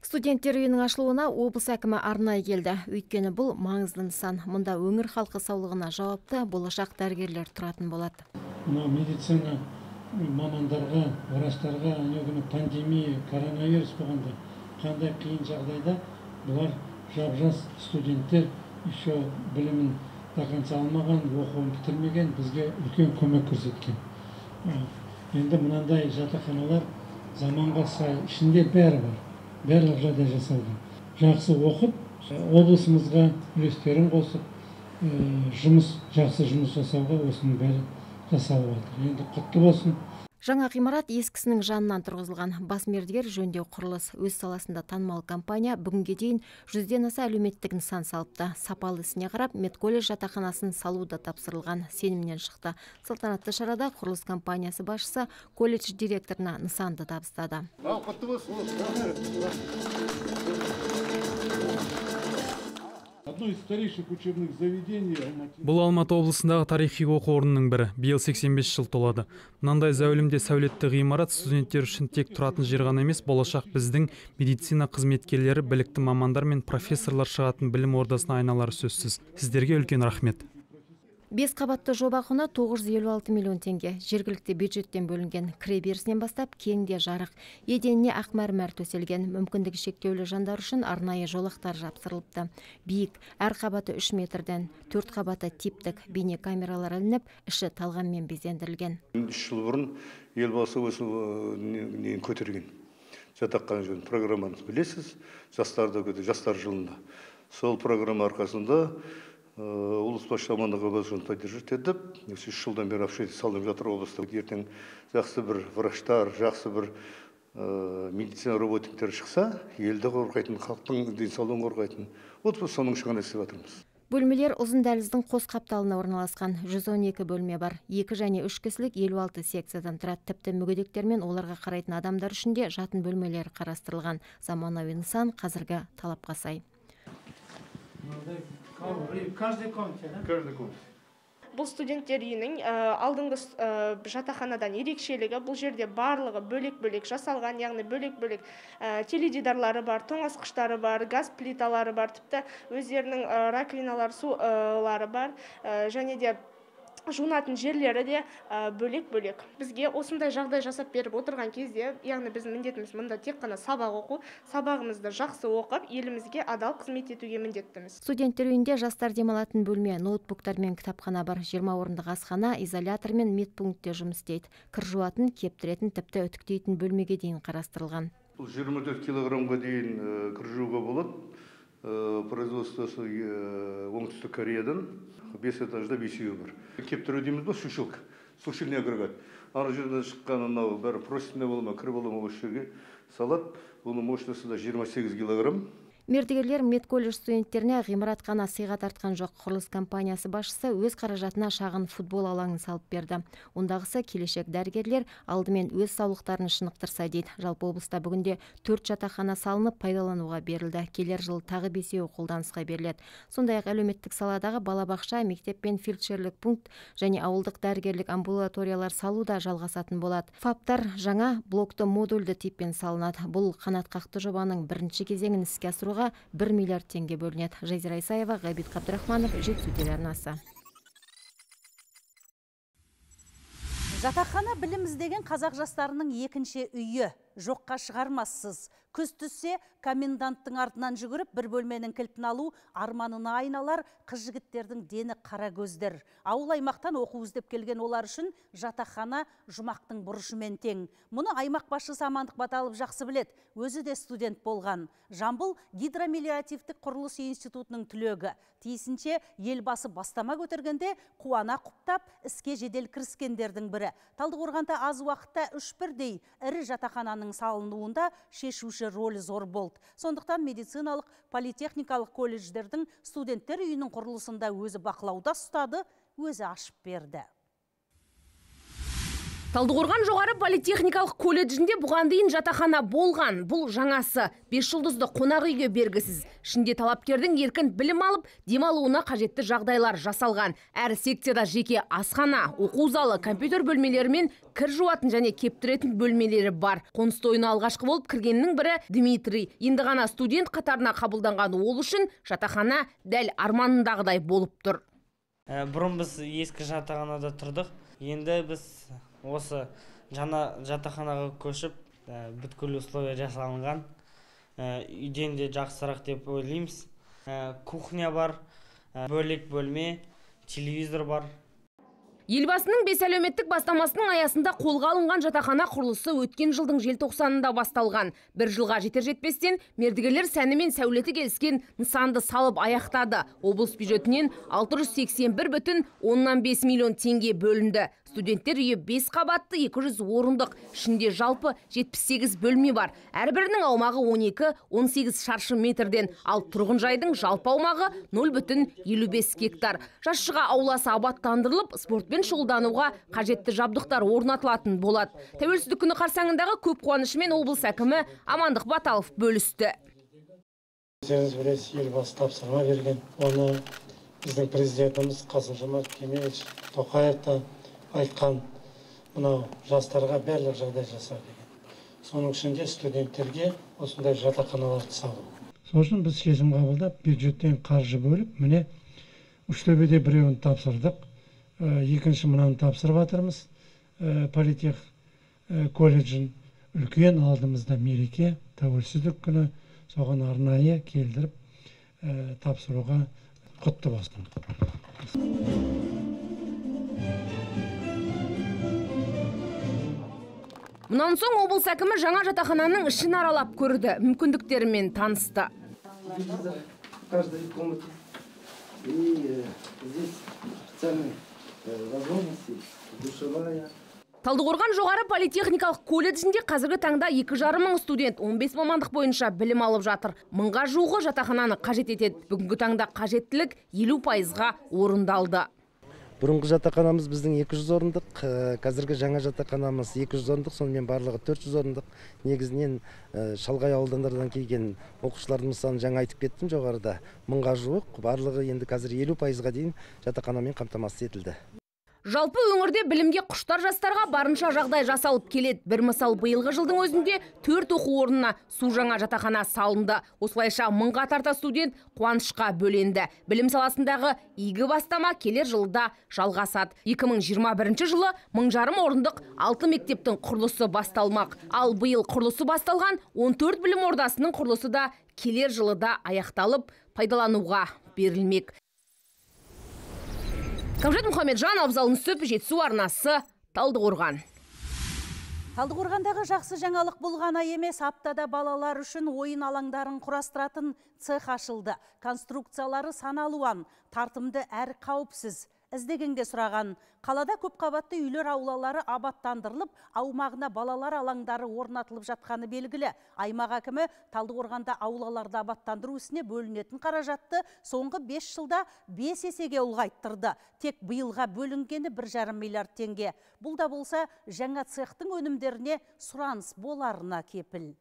Студенттер үйінің ашылуына облыс әкімі арнайы келді. Өйткені бұл маңызды нысан. Мұнда өңір халқы саулығына жауапты болашақ дәрігерлер тұратын болады. Мына медицина мамандарға, врачтарға күні пандемия, коронавирус болғанда қандай қиын жағдайда бұлар жап жас студенттер еще білімін до конца алмаған оқуын бітірмеген бізге үлкен көмек көрсеткен енді мынандай жатақханалар заманға сай ішінде бәрі бар барлық жағдай жасалды жақсы оқып облысымызға үлестерін қосып жұмыс жақсы жұмыс жасауға осының бәрі жасалып жатыр. Енді құтты болсын. Жаңа ғимарат ескісінің жанынан тұрғызылған. Бас мердігер жөндеу құрылыс өз саласында танымал компания бүгінге дейін жүзден аса әлеуметтік нысан салыпты. Сапалы ісіне қарап медколледж жатақханасын салу да тапсырылған. Сенімнен шықты. Салтанатты шарада құрылыс компаниясы басшысы колледж директорына нысанды табыстады. Из старейших учебных заведений бұл алматы облысындағы тарихи оқу орнының бірі. Биыл 85 жыл толады. Мынандай зәулімде сәулетті ғимарат студенттер үшін тек тұратын жер ғана емес болашақ біздің медицина қызметкерлері білікті мамандар мен профессорлар шығатын білім ордасына айналары сөзсіз. Сіздерге үлкен рахмет. Бес қабатты жоба құны 956 миллион теңге. Жергілікті бюджеттен бөлінген кіреберісінен бастап кеңде жарық еденіне ақ мәрмәр төселген. Мүмкіндігі шектеулі жандар үшін арнайы жолақтар жапсырылыпты. Биік әр қабаты үш метрден төрт қабаты типтік бейне камералар ілініп іші талғанмен безендірілген. Үш жыл бұрын елбасы осы көтерген? Жатақхана жөнінде программаны білесіз жастарды жастар жылында. Сол программа арқасында облыс амандық ғаббасованы поддержать етіп осы үш жылдан бері общежитие салынып жатыр облыста ертең жақсы бір врачтар жақсы бір медицина работниктер шықса елді қорғайтын халықтың денсаулығын қорғайтын. Вот соның шығын істеп жатырмыз бөлмелер ұзын дәліздің қос қапталына орналасқан. 112 бөлме бар. Екі және үш кісілік 56 секциядан тұрады. Тіпті мүгедектер мен оларға қарайтын адамдар үшін де жатын бөлмелер қарастырылған. Заманауи нысан қазіргі талапқа сай. Каждой комнате бұл студенттер үйінің алдыңғы жатақханадан ерекшелігі бұл жерде барлығы бөлек бөлек жасалған яғни бөлек бөлек теледидарлары бар тоңазытқыштары бар газ плиталары бар тіпті өздерінің раковиналары сулары бар және де жуынатын жерлері де бөлек бөлек бізге осындай жағдай жасап беріп отырған кезде яғни біздің міндетіміз мында тек қана сабақ оқу сабағымызды жақсы оқып елімізге адал қызмет етуге міндеттіміз. Студенттер үйінде жастар демалатын бөлме ноутбуктар мен кітапхана бар. Жиырма орындық асхана изолятор мен медпунктте жұмыс істейді. Кір жуатын кептіретін тіпті үтіктейтін бөлмеге дейін қарастырылған. Бұл жиырма төрт килограммға дейін кір жууға болады. Производствосы оңтүстік кореядан бес этажда бесеуі бар кептіру дейміз ба сушилка. Сушильный агрегат ана жерден шыққан анау бәрі простыня бола ма кір бола ма осы жерге салады бұның мощності да жиырма сегіз килограмм мердігерлер медколледж студенттеріне ғимарат қана сыйға тартқан жоқ. Құрылыс компаниясы басшысы өз қаражатына шағын футбол алаңын салып берді. Ондағысы келешек дәрігерлер алдымен өз саулықтарын шынықтырса дейді. Жалпы облыста бүгінде төрт жатақхана салынып пайдалануға берілді. Келер жылы тағы бесеуі қолданысқа беріледі. Сондай ақ әлеуметтік саладағы балабақша мектеп пен фельдшерлік пункт және ауылдық дәрігерлік амбулаториялар салу да жалғасатын болады. Фаптар жаңа блокты модульді типпен салынады. Бұл қанатқақты жобаның бірінші кезеңін іске асыруға бір миллиард теңге бөлінеді. Жазира исаева ғабит қабдрахманов жетісу телеарнасы. Жатақхана білім іздеген қазақ жастарының екінші үйі. Жоққа шығармассыз. Күз түссе коменданттың артынан жүгіріп бір бөлменің кілтін алу арманына айналар қыз жігіттердің дені қара көздер. Ауыл аймақтан оқу іздеп келген олар үшін жатақхана жұмақтың бұрышымен тең. Мұны аймақ басшысы амандық баталов жақсы білет. өзі де студент болған. Жамбыл гидромелиоративтік құрылыс институтының түлегі. Тиісінше елбасы бастама көтергенде қуана құптап іске жедел кіріскендердің бірі. Талдықорғанда аз уақытта үш бірдей ірі жатақхананың салынуында шешуші роль зор болды. Сондықтан медициналық политехникалық колледждердің студенттер үйінің құрылысында өзі бақылауда ұстады өзі ашып берді. Талдықорған жоғары политехникалық колледжінде бұған дейін жатақхана болған. Бұл жаңасы бес жұлдызды қонақ үйге бергісіз. Ішінде талапкердің еркін білім алып, демалуына қажетті жағдайлар жасалған. Әр секцияда жеке асхана, оқу залы, компьютер бөлмелері мен кір жуатын және кептіретін бөлмелері бар. Қоныс тойына алғашқы болып кіргеннің бірі Дмитрий. Енді ғана студент қатарына қабылданған ол үшін жатақхана дәл арманындағыдай болып тұр. Бұрын біз ескі жатақханада тұрдық. Енді біз осы жаңа жатақханаға көшіп бүткіл условия жасалынған үйден де жақсырақ деп ойлаймыз кухня бар бөлек бөлме телевизор бар Елбасының бес әлеуметтік бастамасының аясында қолға алынған жатақхана құрылысы өткен жылдың желтоқсанында басталған. Бір жылға жетер жетпестен мердігерлер сәні мен сәулеті келіскен нысанды салып аяқтады. Облыс бюджетінен 681 бүтін оннан 5 миллион теңге бөлінді. Студенттер үйі 5 қабатты 200 орындық, ішінде жалпы 78 бөлме бар. Әрбірінің аумағы 12-18 шаршы метрден, ал тұрғын жайдың жалпы аумағы 0 бүтін 55 гектар. Жасшыға ауласы абаттандырылып, спортпен шұғылдануға қажетті жабдықтар орнатылатын болады. Тәуелсіздік күні қарсаңындағы көп қуанышымен облыс әкімі Амандық Баталов бөлісті. Өздеріңіз білесіз, елбасы тапсырма берген. Оны біздің президентіміз Қасым Жомарт Кемелевич Тоқаев та айтқан мынау жастарға барлық жағдай жасау деген. Соның ішінде студенттерге осындай жатақханаларды салу. Сол үшін біз шешім қабылдап бюджеттен қаржы бөліп міне үштөбеде біреуін тапсырдық. Екінші мынаны тапсырып жатырмыз. Политех колледжін үлкен алдымызда мереке тәуелсіздік күні соған арнайы келдіріп тапсыруға құтты болсын. Мұнан соң облыс әкімі жаңа жатақхананың ішін аралап көрді. Мүмкіндіктерімен танысты. Каждой комнате. И здесь специальные возможности, душевая. талдықорған жоғары политехникалық колледжінде қазіргі таңда екі жарым мың студент 15 мамандық бойынша білім алып жатыр. Мыңға жуығы жатақхананы қажет етеді. Бүгінгі таңда қажеттілік елу пайызға орындалды. Бұрынғы жатақханамыз біздің 200 орындық қазіргі жаңа жатақханамыз 200 орындық сонымен барлығы 400 орындық. Негізінен шалғай аудандардан келген оқушылардың санын жаңа айтып кеттім жоғарыда. Мыңға жуық барлығы енді қазір елу пайызға дейін жатақханамен қамтамасыз етілді. Жалпы өңірде білімге құштар жастарға барынша жағдай жасалып келеді. Бір мысал биылғы жылдың өзінде төрт оқу орнына су жаңа жатақхана салынды. Осылайша мыңға тарта студент қуанышқа бөленді. Білім саласындағы игі бастама келер жылда жалғасады. 2021 жылы мың жарым орындық алты мектептің құрылысы басталмақ. Ал биыл құрылысы басталған 14 білім ордасының құрылысы да келер жылыда аяқталып пайдалануға берілмек. Кәмшат мұхамеджан абзал нүсіп жетісу арнасы талдықорған талдықорғандағы жақсы жаңалық болғана емес аптада балалар үшін ойын алаңдарын құрастыратын цех ашылды. Конструкциялары саналуан тартымды әрі қауіпсіз. Іздегенге сұраған. Қалада көп қабатты үйлер аулалары абаттандырылып аумағына балалар алаңдары орнатылып жатқаны белгілі. Аймақ әкімі талдықорғанда аулаларды абаттандыру ісіне бөлінетін қаражатты соңғы 5 жылда 5 есеге ұлғайттырды. Тек биылға бөлінгені бір жарым миллиард теңге. Бұл да болса жаңа цехтың өнімдеріне сұраныс боларына кепіл.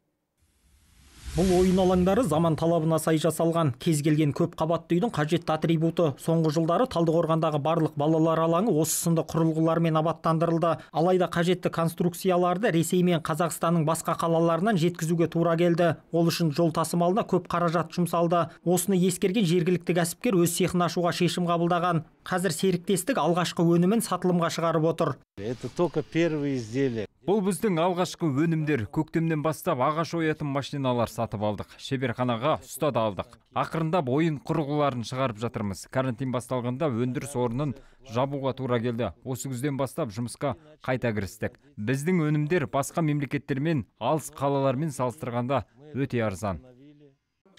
Бұл ойын алаңдары заман талабына сай жасалған. Кез келген көп қабатты үйдің қажетті атрибуты. Соңғы жылдары талдықорғандағы барлық балалар алаңы осы сынды құрылғылармен абаттандырылды. Алайда қажетті конструкцияларды ресей мен қазақстанның басқа қалаларынан жеткізуге тура келді. Ол үшін жол тасымалына көп қаражат жұмсалды. Осыны ескерген жергілікті кәсіпкер өз цехын ашуға шешім қабылдаған. Қазір серіктестік алғашқы өнімін сатылымға шығарып отыр. Это только первые изделия. Бұл біздің алғашқы өнімдер. Көктемнен бастап ағаш оятын машиналар сатып алдық шеберханаға ұста да алдық. Ақырындап ойын құрылғыларын шығарып жатырмыз. Карантин басталғанда өндіріс орнын жабуға тура келді. Осы күзден бастап жұмысқа қайта кірістік. Біздің өнімдер басқа мемлекеттермен алыс қалалармен салыстырғанда өте арзан.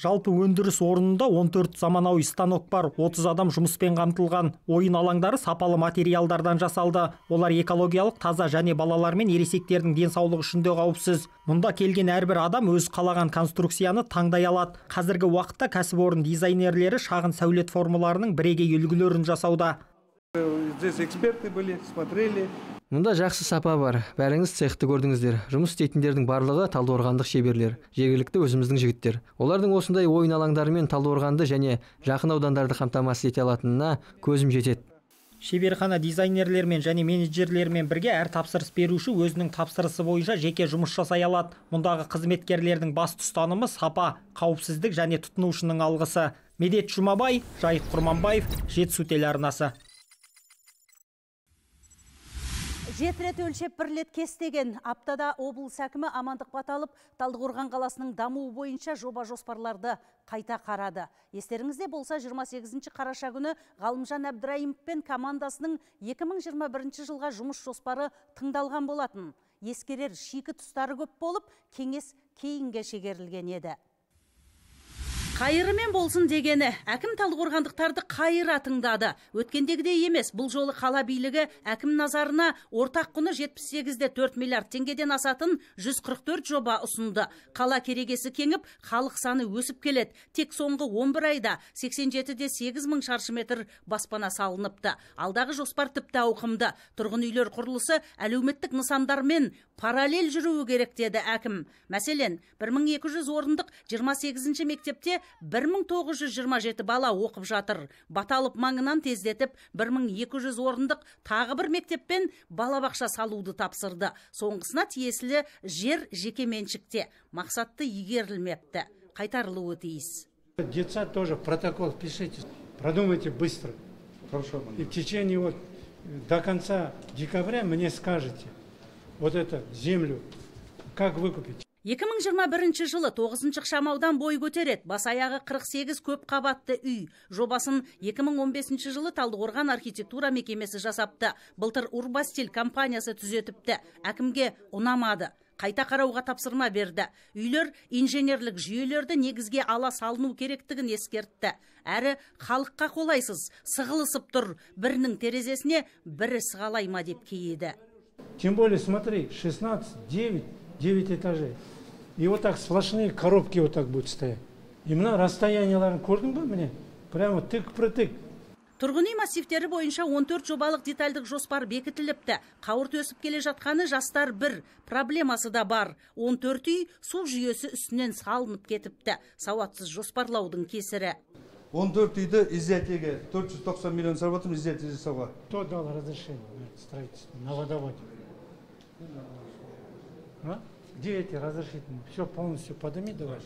Жалпы өндіріс орнында 14 заманауи станок бар. 30 адам жұмыспен қамтылған. Ойын алаңдары сапалы материалдардан жасалды. Олар экологиялық таза және балалар мен ересектердің денсаулығы үшін де қауіпсіз. Мұнда келген әрбір адам өз қалаған конструкцияны таңдай алады. Қазіргі уақытта кәсіпорын дизайнерлері шағын сәулет формаларының бірегей үлгілерін жасауда. Здесь эксперты были смотрели. Мұнда жақсы сапа бар. Бәріңіз цехты көрдіңіздер. Жұмыс істейтіндердің барлығы талдықорғандық шеберлер. Жергілікті өзіміздің жігіттер. Олардың осындай ойын алаңдарымен талдықорғанды және жақын аудандарды қамтамасыз ете алатынына көзім жетеді. Шеберхана дизайнерлермен және менеджерлермен бірге әр тапсырыс беруші өзінің тапсырысы бойынша жеке жұмыс жасай алады. Мұндағы қызметкерлердің басты ұстанымы сапа қауіпсіздік және тұтынушының алғысы. Медет жұмабай жайық құрманбаев жетісу телеарнасы. Жеті рет өлшеп бір рет кестеген аптада облыс әкімі амандық баталып талдықорған қаласының дамуы бойынша жоба жоспарларды қайта қарады. Естеріңізде болса 28 қараша күні ғалымжан әбдірайымов пен командасының 2021 жылға жұмыс жоспары тыңдалған болатын. Ескерер шикі тұстары көп болып кеңес кейінге шегерілген еді. Қайырымен болсын дегені. Әкім талдықорғандықтарды қайыра тыңдады. Өткендегідей емес бұл жолы қала билігі әкім назарына ортақ құны 78-де 4 миллиард теңгеден асатын 144 жоба ұсынды. Қала керегесі кеңіп халық саны өсіп келеді. Тек соңғы 11 айда 87-де 8 мың шаршы метр баспана салыныпты. Алдағы жоспар тіпті ауқымды. Тұрғын үйлер құрылысы әлеуметтік нысандармен параллель жүруі керек деді әкім. Мәселен 1200 орындық 28 мектепте 1927 бала оқып жатыр. Баталып маңынан тездетіп 1200 орындық тағы бір мектеппен балабақша салуды тапсырды. Соңғысына тиесілі жер жеке меншікте. Мақсатты игерілмепті. Қайтарылуы тиіс. Детсад тоже протокол пишите. Продумайте быстро. Хорошо и в течение вот до конца декабря мне скажете вот эту землю как выкупить. 2021 жылы 9 шамаудан бой көтереді. Бас аяғы 48 көп қабатты үй. Жобасын 2015 жылы талдықорған архитектура мекемесі жасапты. Былтыр урбастиль компаниясы түзетіпті. Әкімге ұнамады. Қайта қарауға тапсырма берді. Үйлер инженерлік жүйелерді негізге ала салыну керектігін ескертті. Әрі халыққа қолайсыз сығылысып тұр. Бірінің терезесіне бірі сығалай ма деп кейеді Тем более, смотри, 16, 9, 9 этажей. И вот так сплошные коробки вот так будут стоять. И мына расстоянияларын көрдің бе міне? Прямо тік притік. тұрғын үй массивтері бойынша 14 жобалық детальдық жоспар бекітіліпті қауырт өсіп келе жатқаны жастар бір проблемасы да бар 14 үй су жүйесі үстінен салынып кетіпті сауатсыз жоспарлаудың кесірі 14 үйді изъятиеге 490 миллион салып жатырмыз изъятие жасауға Кто дал разрешение на это строительство на водоводе? А? Где эти разрешительные? Все полностью подними давай.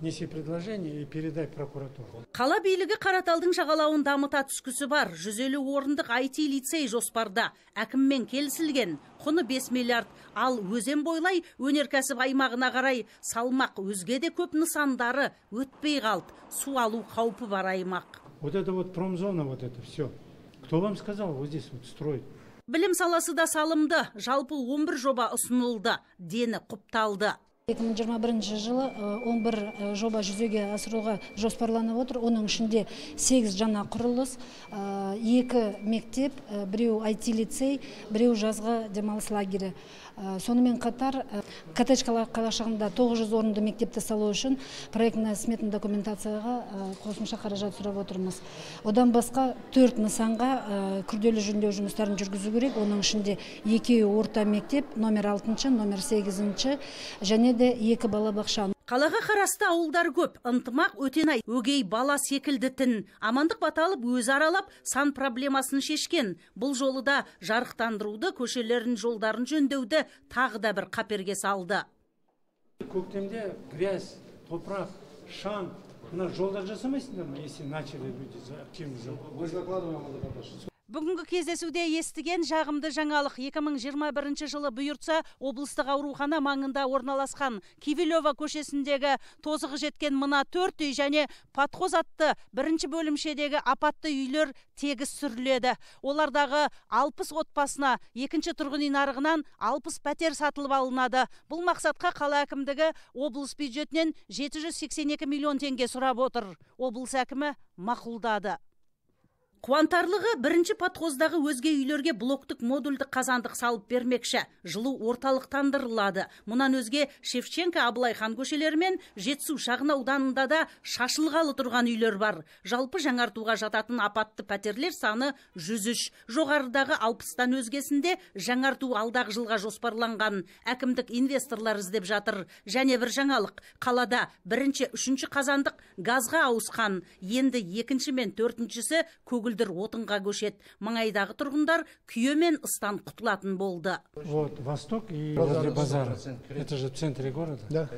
Неси предложение и передай прокуратуру. қала билігі қараталдың жағалауын дамыта түскісі бар 150 орындық IT лицей жоспарда әкіммен келісілген құны 5 миллиард ал өзен бойлай өнеркәсіп аймағына қарай салмақ өзге де көп нысандары өтпей қалды су алу қаупі бар аймақ Вот это вот промзона, вот это все. Кто вам сказал вот здесь вот строить? Білім саласы да салымды. Жалпы 11 жоба ұсынылды дені құпталды. 2021 жылы э, 11 жоба жүзеге асыруға жоспарланып отыр. Оның ішінде 8 жаңа құрылыс екі мектеп біреу IT лицей біреу жазғы демалыс лагері. Сонымен қатар э, коттедж қала- қалашығында 900 орынды мектепті салу үшін проектно сметный документацияға э, қосымша қаражат сұрап отырмыз. Одан басқа төрт нысанға э, күрделі жөндеу жұмыстарын жүргізу керек. Оның ішінде екеуі орта мектеп номер алтыншы номер сегізінші және де екі балабақша. Қалаға қарасты ауылдар көп. Ынтымақ өтенай өгей бала секілді тін. Амандық баталып өзі аралап сан проблемасын шешкен. Бұл жолы да жарықтандыруды көшелерін жолдарын жөндеуді тағы да бір қаперге салды. Көктемде грязь топырақ шаң. Мына жолдар жасамайсыңдар ма если начали люди закладываем. Бүгінгі кездесуде естіген жағымды жаңалық 2021 жылы бұйыртса облыстық аурухана маңында орналасқан Кивилева көшесіндегі тозығы жеткен мына төрт үй және Патқоз атты бірінші бөлімшедегі апатты үйлер тегіс сүріледі. Олардағы 60 отбасына екінші тұрғын үй нарығынан 60 пәтер сатылып алынады. Бұл мақсатқа қала әкімдігі облыс бюджетінен 782 миллион теңге сұрап отыр. Облыс әкімі мақұлдады. Қуантарлығы бірінші подхоздағы өзге үйлерге блоктық модульдік қазандық салып бермекші. Жылу орталықтандырылады. Мұнан өзге Шевченко Абылайхан көшелері мен Жетісу шағын ауданында да шашылғалы тұрған үйлер бар. Жалпы жаңартуға жататын апатты пәтерлер саны 103. Жоғарыдағы 60-тан өзгесінде жаңарту алдағы жылға жоспарланған. Әкімдік инвесторлар іздеп жатыр. Және бір жаңалық. Қалада бірінші, үшінші қазандық газға ауысқан. Енді екінші мен төртіншісі көгілдір отынға көшет. Маңайдағы тұрғындар күйе мен ыстан құтылатын болды. Вот восток и Базар, возле базара. базар. Это же в центре города. Да.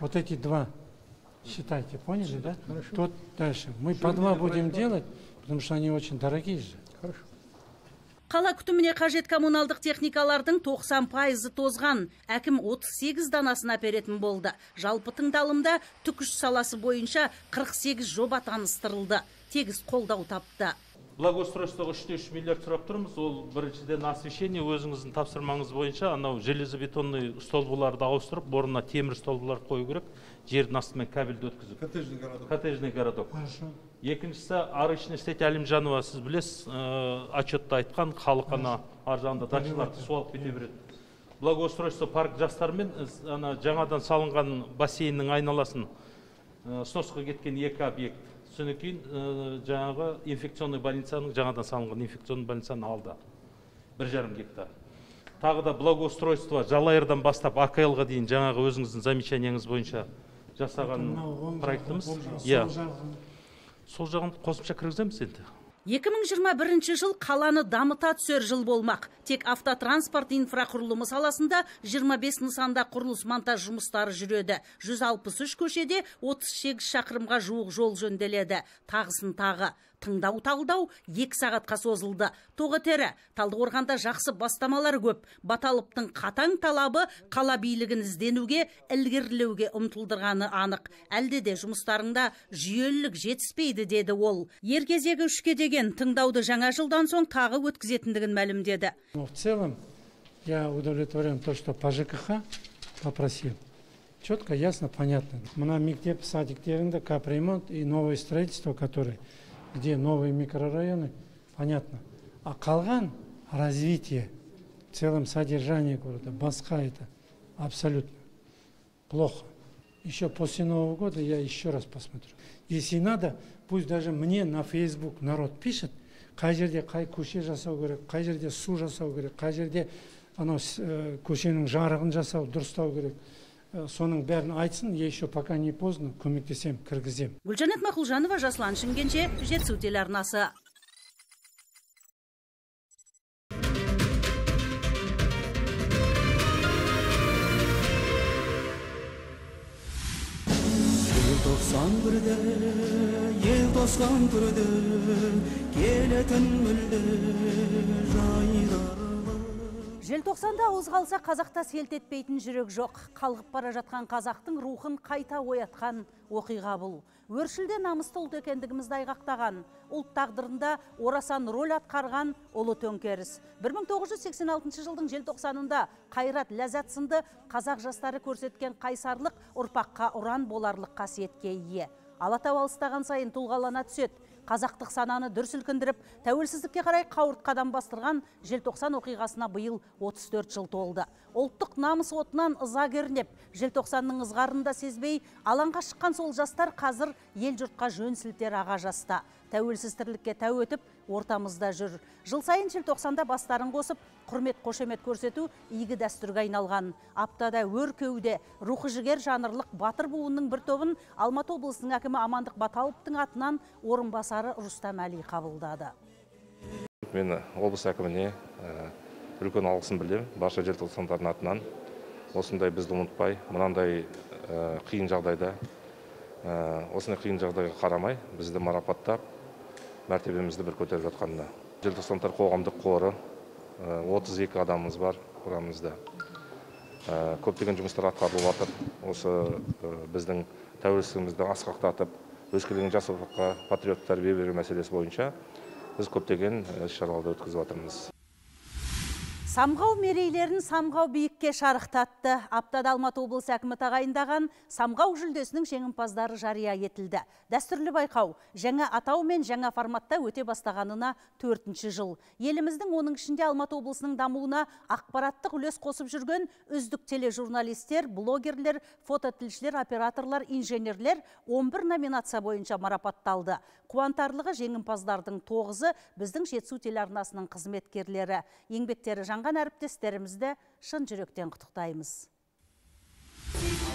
Вот эти два считайте, поняли, да? Тут дальше. Мы по два будем делать, потому что они очень дорогие же. Хорошо. Қала күтіміне қажет коммуналдық техникалардың 90 пайызы тозған. Әкім 38 данасын әперетін болды. Жалпы тыңдалымда түкіш саласы бойынша 48 жоба таныстырылды. Тегіс қолдау тапты. Благоустройствоға үште үш миллиард сұрап тұрмыз ол біріншіден освещение өзіңіздің тапсырмаңыз бойынша анау железобетонный столбыларды ауыстырып орнына темір столбылар қою керек жердің астымен кабельді өткізіп. Коттеджный городок. коттеджный городок. Хорошо. екіншісі арычный сеть әлімжанова сіз білесіз ә, отчетта айтқан халық ана ар жағында дачаларды су алып кете береді. Благоустройство парк жастармен ана жаңадан салынған бассейннің айналасын ә, сносқа кеткен екі объект. Содан кейін жаңағы инфекционный больницаның жаңадан салынған инфекционный больницаны алды бір жарым гектар тағы да благоустройство жалайырдан бастап акл ға дейін жаңағы өзіңіздің замечанияңыз бойынша жасаған проектіміз иә сол жағын қосымша кіргіземіз енді 2021 жыл қаланы дамыта түсер жыл болмақ. Тек автотранспорт инфрақұрылымы саласында 25 нысанда құрылыс монтаж жұмыстары жүреді. 163 көшеде 38 шақырымға жуық жол жөнделеді. Тағысын тағы. Тыңдау талдау 2 сағатқа созылды. Тоғытері, Талдықорғанда жақсы бастамалар көп. Баталыптың қатаң талабы қала билігін ізденуге, ілгерілеуге ұмтылдырғаны анық. Әлде де жұмыстарында жүйелілік жетіспейді деді ол. Ер кезегі үшке деген тыңдауды жаңа жылдан соң тағы өткізетіндігін мәлімдеді. В целом я удовлетворен то, что по ЖКХ попросил четко ясно понятно мына мектеп садиктерінде капремонт и новое строительство которые где новые микрорайоны понятно. А қалған развитие в целом содержание города басқа это абсолютно плохо. Еще после нового года я еще раз посмотрю. Если надо пусть даже мне на facebook народ пишет қай жерде қай көше жасау керек қай жерде су жасау керек қай жерде анау көшенің жарығын жасау дұрыстау керек соның бәрін айтсын я еще пока не поздно көмектесем кіргізем. Гүлжанат мақұлжанова жасұлан шымкенше жетісу телеарнасы. Тоқсан бірде ел тосқан түрде келетін мүлде жайдары. Желтоқсанда қалса қазақта селт етпейтін жүрек жоқ. Қалғып бара жатқан қазақтың рухын қайта оятқан оқиға бұл. Өршілде намысты ұлт екендігімізді айғақтаған. Ұлт тағдырында орасан рөл атқарған ұлы төңкеріс. 1986 жылдың желтоқсанында қайрат ләззат сынды қазақ жастары көрсеткен қайсарлық ұрпаққа ұран боларлық қасиетке ие. Алатау алыстаған сайын тұлғалана түседі. Қазақтық сананы дүр сілкіндіріп тәуелсіздікке қарай қауырт қадам бастырған желтоқсан оқиғасына биыл 34 жыл толды. Ұлттық намыс отынан ыза кернеп желтоқсанның ызғарында сезбей алаңға шыққан сол жастар қазір ел жұртқа жөн сілтер аға жаста. Тәуелсіз тірлікке тәу өтіп ортамызда жүр. Жыл сайын желтоқсанда бастарын қосып құрмет қошемет көрсету игі дәстүрге айналған. Аптада өр кеуде рухы жігер жанрлық батыр буынның бір тобын алматы облысының әкімі амандық баталовтың атынан орынбасары рустам әли қабылдады. Мен облыс әкіміне үлкен алғысын білдіремін барша желтоқсандардың атынан. Осындай бізді ұмытпай мынандай қиын жағдайда осындай қиын жағдайға қарамай бізді марапаттап мәртебемізді бір көтеріп жатқанына. Желтоқсандар қоғамдық қоры 32 адамымыз бар құрамымызда. Көптеген жұмыстар атқарылып жатыр. Осы біздің тәуелсіздігімізді асқақтатып өскелең жас ұрпаққа патриоттық тәрбие беру мәселесі бойынша біз көптеген іс шараларды өткізіп жатырмыз. Самғау мерейлерін Самғау биікке шарықтатты. Аптада Алматы облысы әкімі тағайындаған Самғау жүлдесінің жеңімпаздары жария етілді. Дәстүрлі байқау жаңа атау мен жаңа форматта өте бастағанына төртінші жыл. Еліміздің оның ішінде Алматы облысының дамуына ақпараттық үлес қосып жүрген үздік тележурналистер, блогерлер, фототілшілер, операторлар, инженерлер 11 номинация бойынша марапатталды. Қуантарлығы жеңімпаздардың тоғызы біздің жетісу телеарнасының қызметкерлері. Еңбектері жаңған әріптестерімізді шын жүректен құттықтаймыз.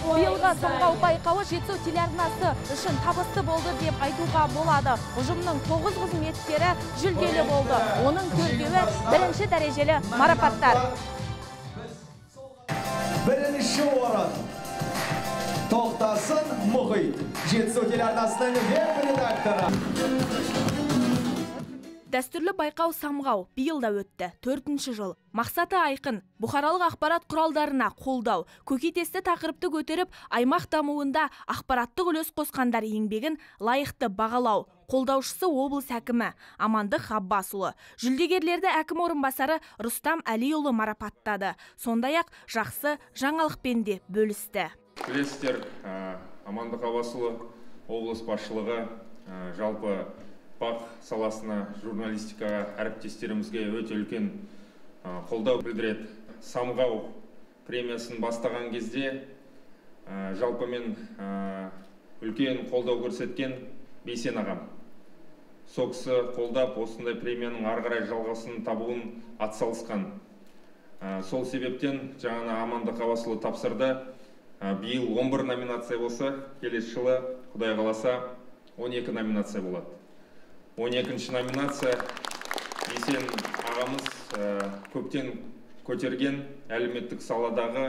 биылғы самғау байқауы жетісу телеарнасы үшін табысты болды деп айтуға болады. Ұжымның тоғыз қызметкері жүлделі болды. Оның төртеуі бірінші дәрежелі марапаттар. Бірінші орын. Тоқтасын мұхит. Жетісу телеарнасының веб редакторы. Дәстүрлі байқау самғау биыл да өтті. Төртінші жыл. Мақсаты айқын. Бұқаралық ақпарат құралдарына қолдау. Көкейтесті тақырыпты көтеріп аймақ дамуында ақпараттық үлес қосқандар еңбегін лайықты бағалау. Қолдаушысы облыс әкімі амандық ғаббасұлы жүлдегерлерді әкім орынбасары рустам әлиұлы марапаттады. Сондай ақ жақсы жаңалықпен де бөлісті. Білесіздер амандық ғаббасұлы облыс басшылығы жалпы бақ саласына журналистикаға әріптестерімізге өте үлкен қолдау білдіреді. Самғау премиясын бастаған кезде жалпы мен үлкен қолдау көрсеткен бейсен ағам. Сол қолдап осындай премияның ары қарай жалғасын табуын атсалысқан. Сол себептен жаңа амандық ғаббасұлы тапсырды. Биыл 11 номинация болса келесі жылы құдай қаласа 12 номинация болады. 12 номинация. Бейсен ағамыз көптен көтерген әлеуметтік саладағы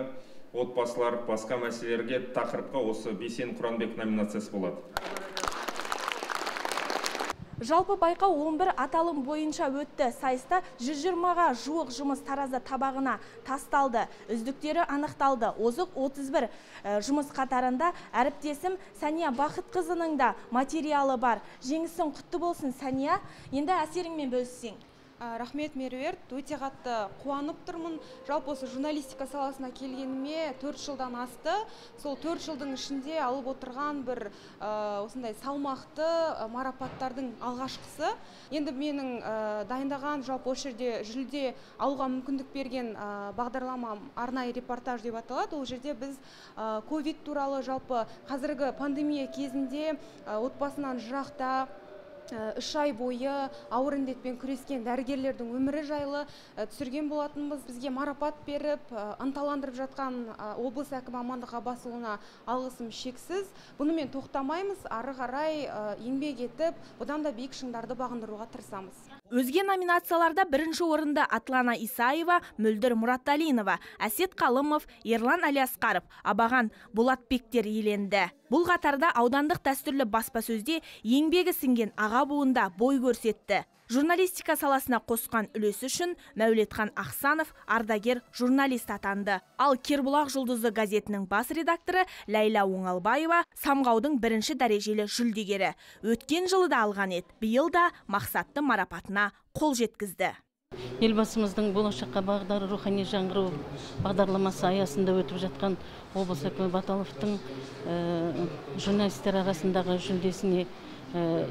отбасылар басқа мәселелерге тақырыпқа осы бейсен құранбек номинациясы болады. Жалпы байқау 11 аталым бойынша өтті. Сайыста 120-ға жуық жұмыс таразы табағына тасталды. Үздіктері анықталды. Озық 31 жұмыс қатарында әріптесім сәния бақытқызының да материалы бар. Жеңісің құтты болсын сәния. Енді әсеріңмен бөліссең. Рахмет меруерт. Өте қатты қуанып тұрмын. Жалпы осы журналистика саласына келгеніме төрт жылдан асты. Сол төрт жылдың ішінде алып отырған бір осындай салмақты марапаттардың алғашқысы. Енді менің дайындаған жалпы осы жерде жүлде алуға мүмкіндік берген бағдарламам арнайы репортаж деп аталады. Ол жерде біз ковид туралы жалпы қазіргі пандемия кезінде отбасынан жырақта үш ай бойы ауыр індетпен күрескен дәрігерлердің өмірі жайлы түсірген болатынбыз бізге марапат беріп ынталандырып жатқан облыс әкімі амандық ғаббасұлына алғысым шексіз. Бұнымен тоқтамаймыз. Ары қарай еңбек етіп бұдан да биік шыңдарды бағындыруға тырысамыз. Өзге номинацияларда бірінші орынды атлана исаева мөлдір мұраталинова әсет қалымов ерлан әлиасқаров абаған болатбектер иеленді. Бұл қатарда аудандық дәстүрлі баспасөзде еңбегі сіңген аға буында бой көрсетті. Журналистика саласына қосқан үлесі үшін мәулетхан ақсанов ардагер журналист атанды. Ал кербұлақ жұлдызы газетінің бас редакторы ләйла оңалбаева самғаудың бірінші дәрежелі жүлдегері. Өткен жылы да алған еді биыл да мақсатты марапатына қол жеткізді. Елбасымыздың болашаққа бағдар рухани жаңғыру бағдарламасы аясында өтіп жатқан облыс әкімі баталовтың журналистер арасындағы жүлдесіне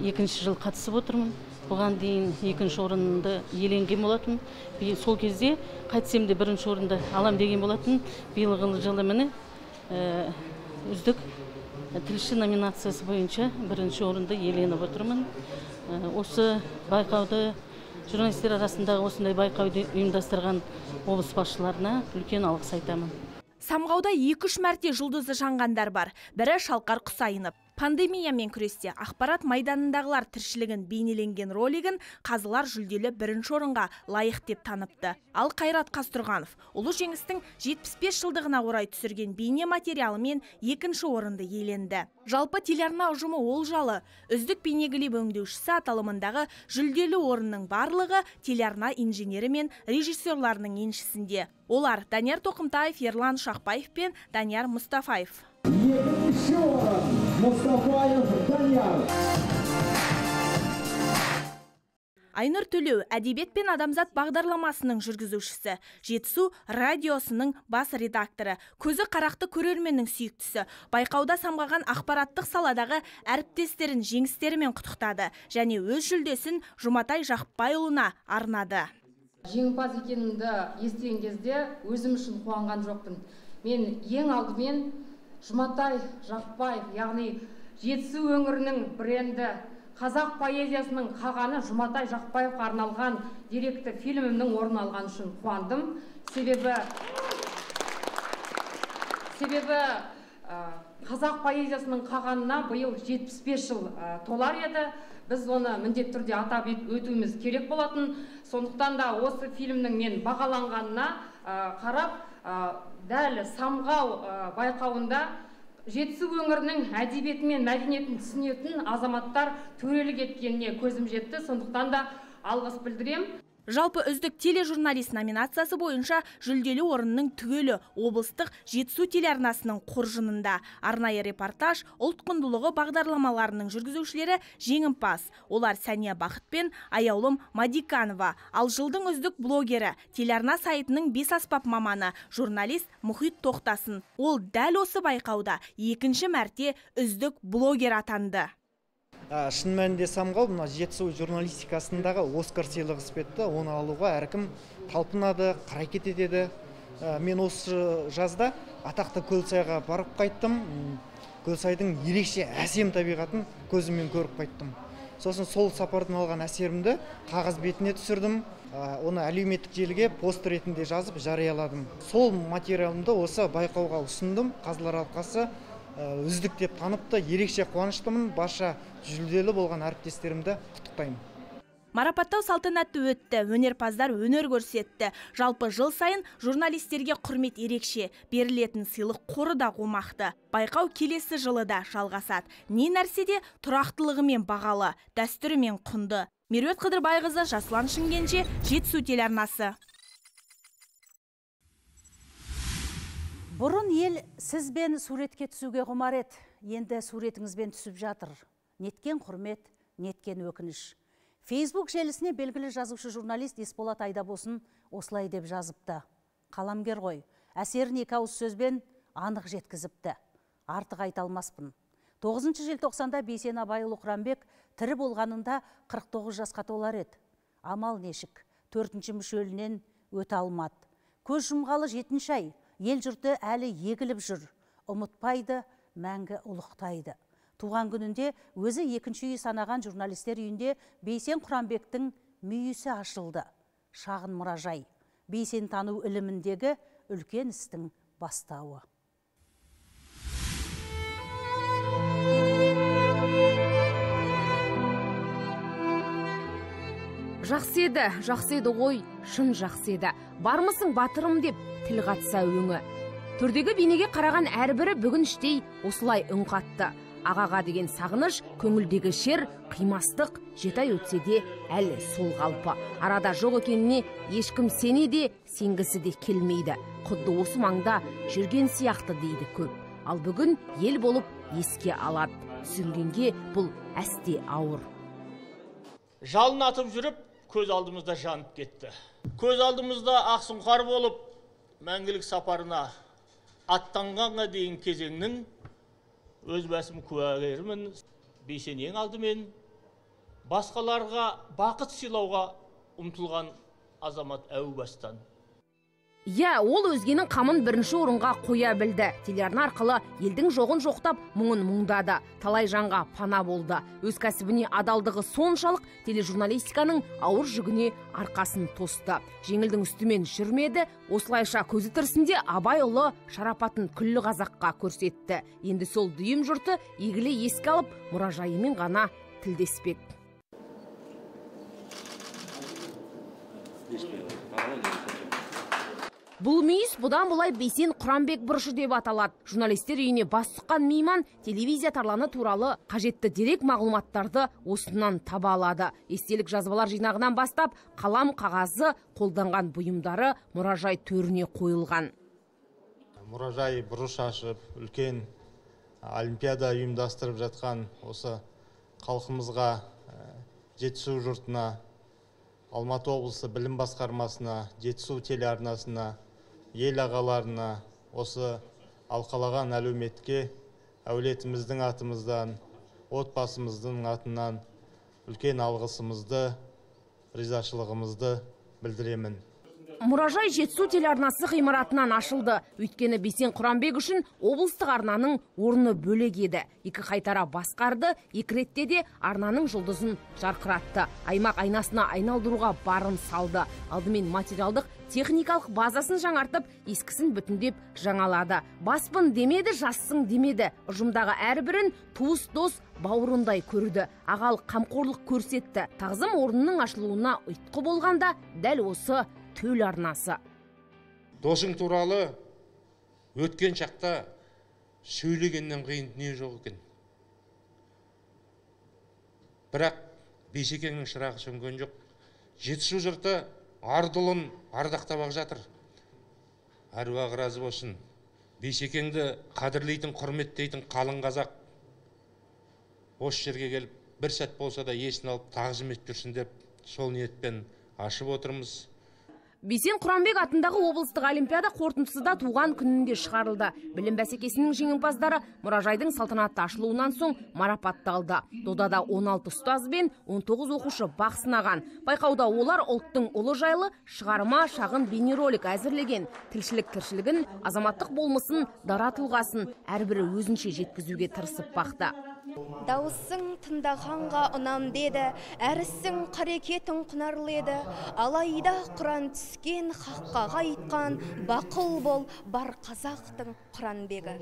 екінші жыл қатысып отырмын. Бұған дейін екінші орынды иеленген болатын. Сол кезде қайтсем де бірінші орынды алам деген болатын. Биылғы жылы міне үздік тілші номинациясы бойынша бірінші орынды иеленіп отырмын. Осы байқауды журналистер арасындағы осындай байқауды ұйымдастырған облыс басшыларына үлкен алғыс айтамын. Самғауда екі үш мәрте жұлдызы жанғандар бар. Бірі шалқар құсайынов. Пандемиямен күресте ақпарат майданындағылар тіршілігін бейнеленген ролигін қазылар жүлделі бірінші орынға лайық деп таныпты ал қайрат қазтұрғанов ұлы жеңістің 75 жылдығына орай түсірген бейне материалымен екінші орынды иеленді. Жалпы телеарна ұжымы олжалы үздік бейнеклип өңдеушісі аталымындағы жүлделі орынның барлығы телеарна инженері мен режиссерларының еншісінде. Олар данияр тоқымтаев ерлан шақпаев пен данияр мұстафаев. Екінші мұстафаев данияр айнұр төлеу әдебиет пен адамзат бағдарламасының жүргізушісі. Жетісу радиосының бас редакторы. Көзі қарақты көрерменнің сүйіктісі. Байқауда самғаған ақпараттық саладағы әріптестерін жеңістерімен құттықтады және өз жүлдесін жұматай жақпайұлына арнады. Жеңімпаз екенімді естіген кезде өзім үшін қуанған жоқпын. Мен ең алдымен жұматай жақпаев яғни жетісу өңірінің бренді қазақ поэзиясының қағаны жұматай жақпаевқа арналған деректі фильмімнің орын алғаны үшін қуандым. Себебі себебі қазақ поэзиясының қағанына биыл 75 жыл толар еді. Біз оны міндетті түрде атап өтуіміз керек болатын. Сондықтан да осы фильмнің мен бағаланғанына қарап дәл самғау байқауында жетісу өңірінің әдебиеті мен мәдениетін түсінетін азаматтар төрелік еткеніне көзім жетті. Сондықтан да алғыс білдіремін жалпы үздік тележурналист номинациясы бойынша жүлделі орынның түгелі облыстық жетісу телеарнасының қоржынында. Арнайы репортаж ұлт құндылығы бағдарламаларының жүргізушілері жеңімпаз. Олар сәния бақыт пен аяулым мадиканова. Ал жылдың үздік блогері телеарна сайтының бес аспап маманы журналист мұхит тоқтасын. Ол дәл осы байқауда екінші мәрте үздік блогер атанды. Шын мәнінде самғау мына жетісу журналистикасындағы оскар сыйлығы іспетті оны алуға әркім талпынады қарекет етеді мен осы жазда атақты көлсайға барып қайттым. Көлсайдың ерекше әсем табиғатын көзіммен көріп қайттым. Сосын сол сапардан алған әсерімді қағаз бетіне түсірдім. Оны әлеуметтік желіге пост ретінде жазып жарияладым. Сол материалымды осы байқауға ұсындым. Қазылар алқасы үздік деп таныпты ерекше қуаныштымын. Барша жүлделі болған әріптестерімді құттықтаймын. Марапаттау салтанатты өтті. Өнерпаздар өнер көрсетті. Жалпы жыл сайын журналистерге құрмет ерекше. Берілетін сыйлық қоры да қомақты. Байқау келесі жылы да жалғасады. Не нәрседе тұрақтылығымен бағалы дәстүрімен құнды. Меруерт қыдырбайқызы жасұлан шымкенше жетісу телеарнасы. Бұрын ел сізбен суретке түсуге құмар еді. Енді суретіңізбен түсіп жатыр. Неткен құрмет неткен өкініш. Фейсбук желісіне белгілі жазушы журналист есболат айдабосын осылай деп жазыпты. Қаламгер ғой әсерін екі ауыз сөзбен анық жеткізіпті. Артық айта алмаспын. 9 желтоқсанда бейсен абайұлы құранбек тірі болғанында 49 жасқа толар еді. Амал нешік төртінші мүшелінен өте алмады. Көз жұмғалы жетінші ай ел жұрты әлі егіліп жүр ұмытпайды мәңгі ұлықтайды. Туған күнінде өзі екінші үй санаған журналистер үйінде бейсен құранбектің мүйісі ашылды. Шағын мұражай. Бейсен тану іліміндегі үлкен істің бастауы. Жақсы еді жақсы еді ғой шын жақсы еді. Бармысың батырым деп тіл қатса өңі. Төрдегі бейнеге қараған әрбірі бүгін іштей осылай үн қатты. Ағаға деген сағыныш көңілдегі шер қимастық жеті ай өтсе де әлі сол қалпы. Арада жоқ екеніне ешкім сене де сенгісі де келмейді. Құдды осы маңда жүрген сияқты дейді көп. Ал бүгін ел болып еске алады. Түсінгенге бұл әсте ауыр. Жалын атып жүріп көз алдымызда жанып кетті. Көз алдымызда ақсұңқар болып мәңгілік сапарына аттанғанға дейін кезеңнің өз басым куәгерімін бейсен ең алдымен басқаларға бақыт сыйлауға ұмтылған азамат әу бастан иә ол өзгенің қамын бірінші орынға қоя білді. Телеарна арқылы елдің жоғын жоқтап мұңын мұңдады. Талай жанға пана болды. Өз кәсібіне адалдығы соншалық тележурналистиканың ауыр жүгіне арқасын тосты. Жеңілдің үстімен жүрмеді осылайша көзі тірісінде абайұлы шарапатын күллі қазаққа көрсетті. Енді сол дүйім жұрты егіле еске алып мұражайымен ғана тілдеспек. Бұл мүйіс бұдан былай бейсен құранбек бұрышы деп аталады. Журналистер үйіне бас сұққан мейман телевизия тарланы туралы қажетті дерек мағлұматтарды осынан таба алады. Естелік жазбалар жинағынан бастап қалам қағазы қолданған бұйымдары мұражай төріне қойылған. Мұражай бұрыш ашып үлкен олимпиада ұйымдастырып жатқан осы халқымызға жетісу жұртына алматы облысы білім басқармасына жетісу телеарнасына ел ағаларына осы алқалаған әлеуметке әулетіміздің атымыздан отбасымыздың атынан үлкен алғысымызды ризашылығымызды білдіремін. Мұражай жетісу телеарнасы ғимаратынан ашылды. Өйткені бейсен құранбек үшін облыстық арнаның орны бөлек еді. Екі қайтара басқарды екі ретте де арнаның жұлдызын жарқыратты. Аймақ айнасына айналдыруға барын салды. Алдымен материалдық техникалық базасын жаңартып ескісін бүтіндеп жаңалады. Баспын демеді жассың демеді. Ұжымдағы әрбірін туыс дос бауырындай көрді. Ағалық қамқорлық көрсетті. Тағзым орнының ашылуына ұйытқы болғанда дәл осы төл арнасы. Досың туралы өткен шақта сөйлегеннен қиын дүние жоқ екен. Бірақ бейсекеңнің шырағы сөнген жоқ. Жетісу жұрты ардылын ардақтап ақ жатыр. Әруағы разы болсын. Бейсекеңді қадірлейтін құрметтейтін қалың қазақ осы жерге келіп бір сәт болса да есін алып тағзым етіп жүрсін деп сол ниетпен ашып отырмыз. Бейсен құранбек атындағы облыстық олимпиада қорытындысы да туған күнінде шығарылды. Білім бәсекесінің жеңімпаздары мұражайдың салтанатты ашылуынан соң марапатталды додада 16 ұстаз бен 19 оқушы бақ сынаған. Байқауда олар ұлттың ұлы жайлы шығарма шағын бейнеролик әзірлеген. Тілшілік тіршілігін азаматтық болмысын дара тұлғасын әрбірі өзінше жеткізуге тырысып бақты. Дауысың тыңдағанға ұнам деді әрісің қарекетің құнарлы еді. Алайда құран түскен хаққа айтқан бақыл бол бар қазақтың құранбегі.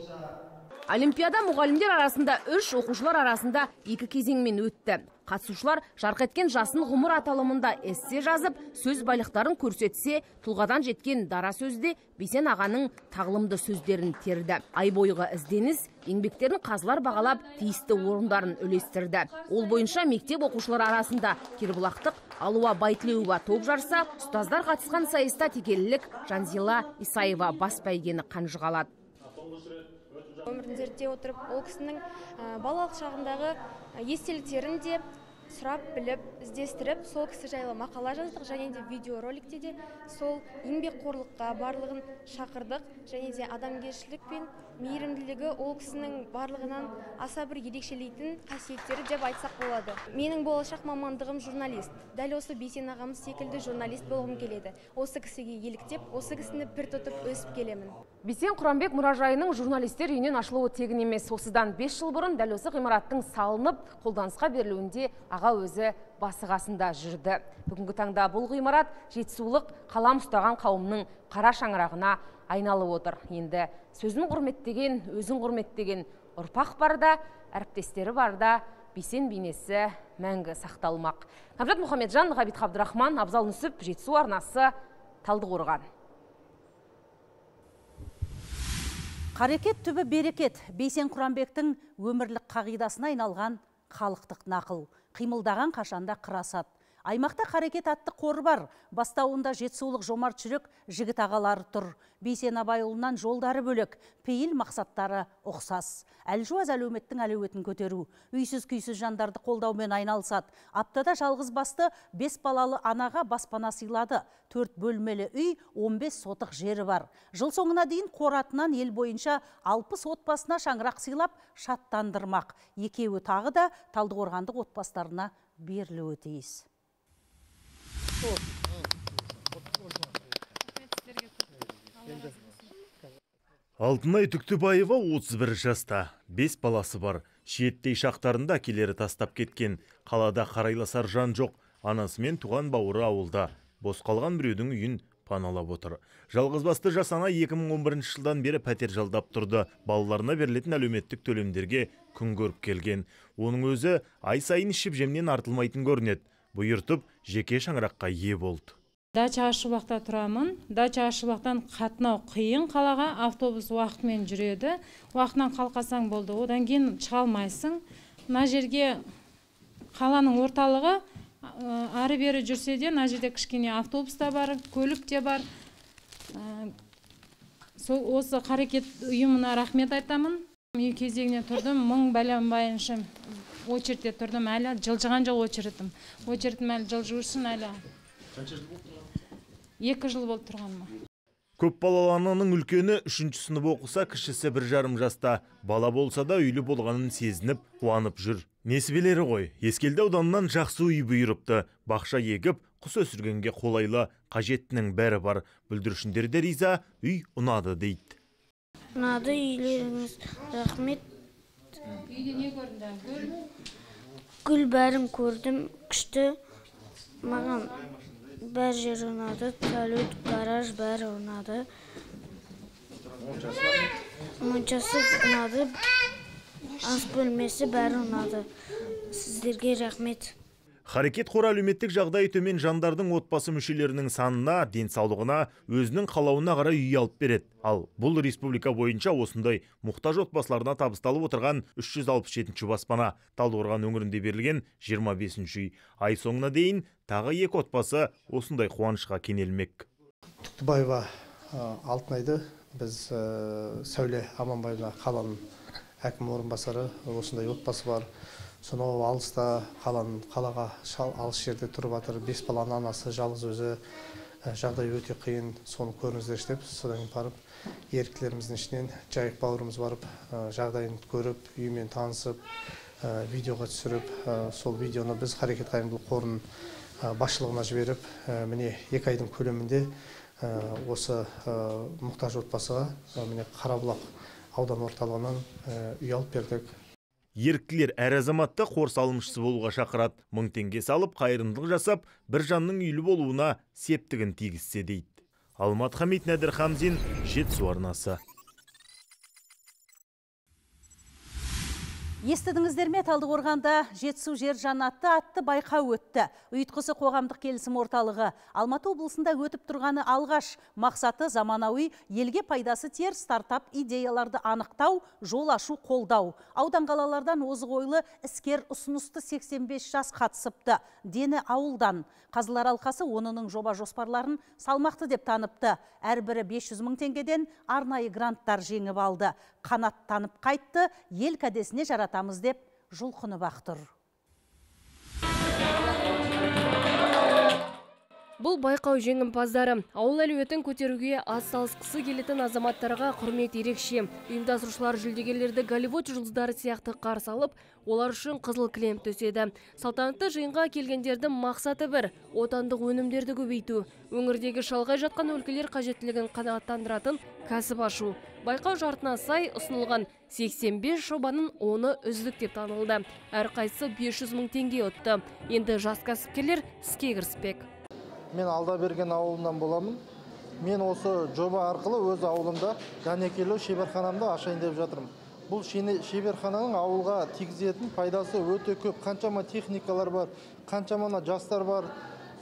Олимпиада мұғалімдер арасында үш оқушылар арасында екі кезеңмен өтті. Қатысушылар жарқ еткен жасын ғұмыр аталымында эссе жазып сөз байлықтарын көрсетсе тұлғадан жеткен дара сөзде бейсен ағаның тағылымды сөздерін терді. Ай бойғы ізденіс еңбектерін қазылар бағалап тиісті орындарын үлестірді. Ол бойынша мектеп оқушылары арасында кербұлақтық алуа байтілеуова топ жарса ұстаздар қатысқан сайыста текелілік жанзила исаева бас бәйгені қанжығалады. Өмірін зерттей отырып ол кісінің балалық шағындағы естеліктерін де сұрап біліп іздестіріп сол кісі жайлы мақала жаздық және де видеороликте де сол еңбекқорлыққа барлығын шақырдық және де адамгершілік пен мейірімділігі ол кісінің барлығынан аса бір ерекшелейтін қасиеттері деп айтсақ болады. Менің болашақ мамандығым журналист. Дәл осы бейсен ағамыз секілді журналист болғым келеді. Осы кісіге еліктеп осы кісіні пір тұтып өсіп келемін. Бейсен құранбек мұражайының журналистер үйінен ашылуы тегін емес. Осыдан 5 жыл бұрын дәл осы ғимараттың салынып қолданысқа берілуінде аға өзі басы қасында жүрді. Бүгінгі таңда бұл ғимарат жетісулық қалам ұстаған қауымның қара шаңырағына айналып отыр. Енді сөзін құрметтеген өзін құрметтеген ұрпақ барда әріптестері барда бейсен бейнесі мәңгі сақталмақ. Қамжат мұхамеджан ғабит қабдырахман абзал нүсіп жетісу арнасы талдықорған. Қарекет түбі берекет. Бейсен құранбектің өмірлік қағидасына айналған халықтық нақыл. Қимылдаған қашанда қырасады. Аймақта қарекет атты қоры бар. Бастауында жетісулық жомарт жүрек жігіт ағалары тұр. Бейсен абайұлынан жолдары бөлек. Пейіл мақсаттары ұқсас. Әлжуаз әлеуметтің әлеуетін көтеру. Үйсіз күйсіз жандарды қолдаумен айналысады. Аптада жалғыз басты бес балалы анаға баспана сыйлады. Төрт бөлмелі үй 15 сотық жері бар. Жыл соңына дейін қоратынан ел бойынша 60 отбасына шаңырақ сыйлап шаттандырмақ. Екеуі тағы да талдықорғандық отбасыларына берілуі тиіс. Алтынай түктібаева 31 жаста. Бес баласы бар. Шиеттей шақтарында әкелері тастап кеткен. Қалада қарайласар жан жоқ. Анасымен туған бауыры ауылда. Бос қалған біреудің үйін паналап отыр. Жалғызбасты жас ана 2011 жылдан бері пәтер жалдап тұрды. Балаларына берілетін әлеуметтік төлемдерге күн көріп келген. Оның өзі ай сайын ішіп жемнен артылмайтын көрінеді. Бұйыртып жеке шаңыраққа ие болды. Дача ашшыбақта тұрамын дача ашшыбақтан қатынау қиын қалаға автобус уақытымен жүреді. Уақытынан қалқасаң болды одан кейін шыға алмайсың мына жерге қаланың орталығы ары бері жүрсе де мына жерде кішкене автобус та бар көлік те бар. Сол осы қарекет ұйымына рахмет айтамын. Үй кезегіне тұрдым мың бәленбайыншы очередьте тұрдым әлі. Жылжыған жоқ очередім. Очередім әлі жылжу үшін әлі. Қанша жыл болды екі жыл болды тұрғаныма. Көп балалы ананың үлкені үшінші сынып оқыса кішісі бір жарым жаста. Бала болса да үйлі болғанын сезініп қуанып жүр. Несібелері ғой ескелді ауданынан жақсы үй бұйырыпты. Бақша егіп құс өсіргенге қолайлы қажеттінің бәрі бар. Бүлдіршіндер де риза үй ұнады дейді. Ұнады үйлеріңіз рахмет. Үйде не көрдің гүл гүл бәрін көрдім күшті. Маған бәр жер ұнады салют гараж бәрі ұнады. Моншасы ұнады ас бөлмесі бәрі ұнады. Сіздерге рахмет. Харекет қоры әлеуметтік жағдайы төмен жандардың отбасы мүшелерінің санына, денсаулығына, өзінің қалауына қарай үй алып береді. Ал бұл республика бойынша осындай мұқтаж отбасыларына табысталып отырған 367 баспана. Талдықорған өңірінде берілген 25 үй. Ай соңына дейін тағы екі отбасы осындай қуанышқа кенелмек. Түктібаева Алтынайды біз Сәуле Аманбаева қаланың әкім орынбасары осындай отбасы бар сонау алыста қаланың қалаға шал алыс жерде тұрып жатыр. Бес баланың анасы жалғыз өзі жағдай өте қиын. Соны көріңіздерші деп содан кейін барып еріктілеріміздің ішінен жайық бауырымыз барып жағдайын көріп үйімен танысып видеоға түсіріп сол видеоны біз қарекет қайырымдылық қорының басшылығына жіберіп міне екі айдың көлемінде осы мұқтаж отбасыға міне қарабұлақ аудан орталығынан үй алып бердік. Еріктілер әр азаматты қор салымшысы болуға шақырады. Мың теңге салып қайырымдылық жасап бір жанның үйлі болуына септігін тигізсе дейді. Алмат хамит нәдір хамзин жетісу арнасы. Естідіңіздер ме Талдықорғанда жетісу жер жанатты атты байқау өтті. Ұйытқысы қоғамдық келісім орталығы Алматы облысында өтіп тұрғаны алғаш мақсаты заманауи елге пайдасы тер стартап идеяларды анықтау, жол ашу қолдау. Аудан қалалардан озық ойлы іскер ұсынысты 85 жас қатысыпты. Дені ауылдан. Қазылар алқасы онының жоба жоспарларын салмақты деп таныпты. Әрбірі 500 мың теңгеден арнайы гранттар жеңіп алды. Қанаттанып қайтты, ел кәдесіне жаратамыз деп жұлқынып ақ тұр. Бұл байқау жеңімпаздары ауыл әлеуетін көтеруге атсалысқысы келетін азаматтарға құрмет ерекше. Ұйымдастырушылар жүлдегерлерді Голливуд жұлдыздары сияқты қарсы алып, олар үшін қызыл кілем төседі. Салтанатты жиынға келгендердің мақсаты бір – отандық өнімдерді көбейту. Өңірдегі шалғай жатқан өлкелер қажеттілігін қанағаттандыратын кәсіп ашу. Байқау жартына сай ұсынылған 85 жобаның оны үздік деп танылды. Әрқайсысы 500 мың теңге ұтты. Енді жас кәсіпкерлер іске кіріспек. Мен алдаберген ауылынан боламын. Мен осы жоба арқылы өз ауылымда дәнекерлеу шеберханамды ашайын деп жатырмын. Бұл шеберхананың ауылға тигізетін пайдасы өте көп. Қаншама техникалар бар қаншама жастар бар.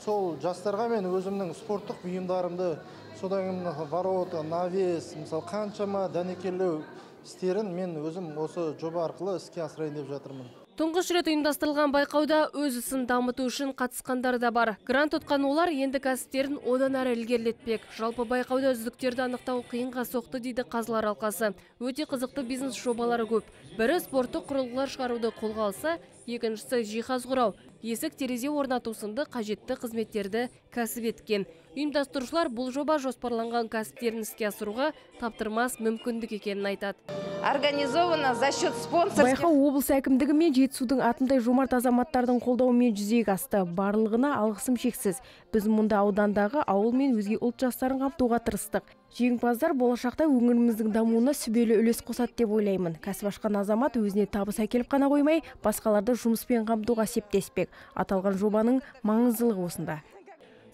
Сол жастарға мен өзімнің спорттық бұйымдарымды содан кейін мына ворот навес мысалы қаншама дәнекерлеу істерін мен өзім осы жоба арқылы іске асырайын деп жатырмын. Тұңғыш рет ұйымдастырылған байқауда өз ісін дамыту үшін қатысқандар да бар. Грант ұтқан олар енді кәсіптерін одан әрі ілгерілетпек. Жалпы байқауда үздіктерді анықтау қиынға соқты дейді қазылар алқасы. Өте қызықты бизнес жобалары көп. Бірі спорттық құрылғылар шығаруды қолға алса, екіншісі жиһаз құрау, есік терезе орнату сынды қажетті қызметтерді кәсіп еткен. Ұйымдастырушылар бұл жоба жоспарланған кәсіптерін іске асыруға таптырмас мүмкіндік екенін айтады. организовано за счет спонсорских... Байқау облыс әкімдігі мен жетісудың атындай жомарт азаматтардың қолдауымен жүзеге асты. Барлығына алғысым шексіз. Біз мұнда аудандағы ауыл мен өзге ұлт жастарын қамтуға тырыстық. Жеңімпаздар болашақта өңіріміздің дамуына сүбелі үлес қосады деп ойлаймын. Кәсіп ашқан азамат өзіне табыс әкеліп қана қоймай, басқаларды жұмыспен қамтуға септеспек. Аталған жобаның маңыздылығы осында.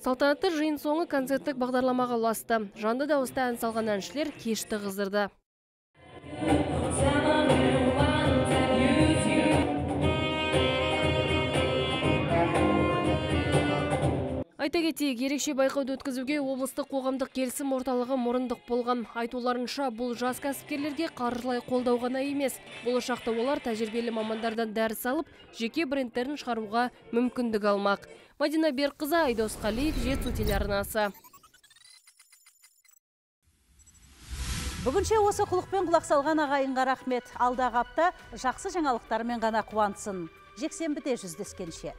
Салтанатты жиын соңы концерттік бағдарламаға ұласты. Жанды дауыста ән салған әншілер кешті қыздырды. Айта кетейік, ерекше байқауды өткізуге облыстық қоғамдық келісім орталығы мұрындық болған. Айтуларынша, бұл жас кәсіпкерлерге қаржылай қолдау ғана емес. Болашақта олар тәжірибелі мамандардан дәріс алып, жеке брендтерін шығаруға мүмкіндік алмақ. Мадина Берқызы, Айдос Қалиев, Жетісу телеарнасы. Бүгінше осы құлықпен құлақ салған ағайынға рахмет. Алдағы апта жақсы жаңалықтармен ғана қуансын. Жексенбіде жүздескенше.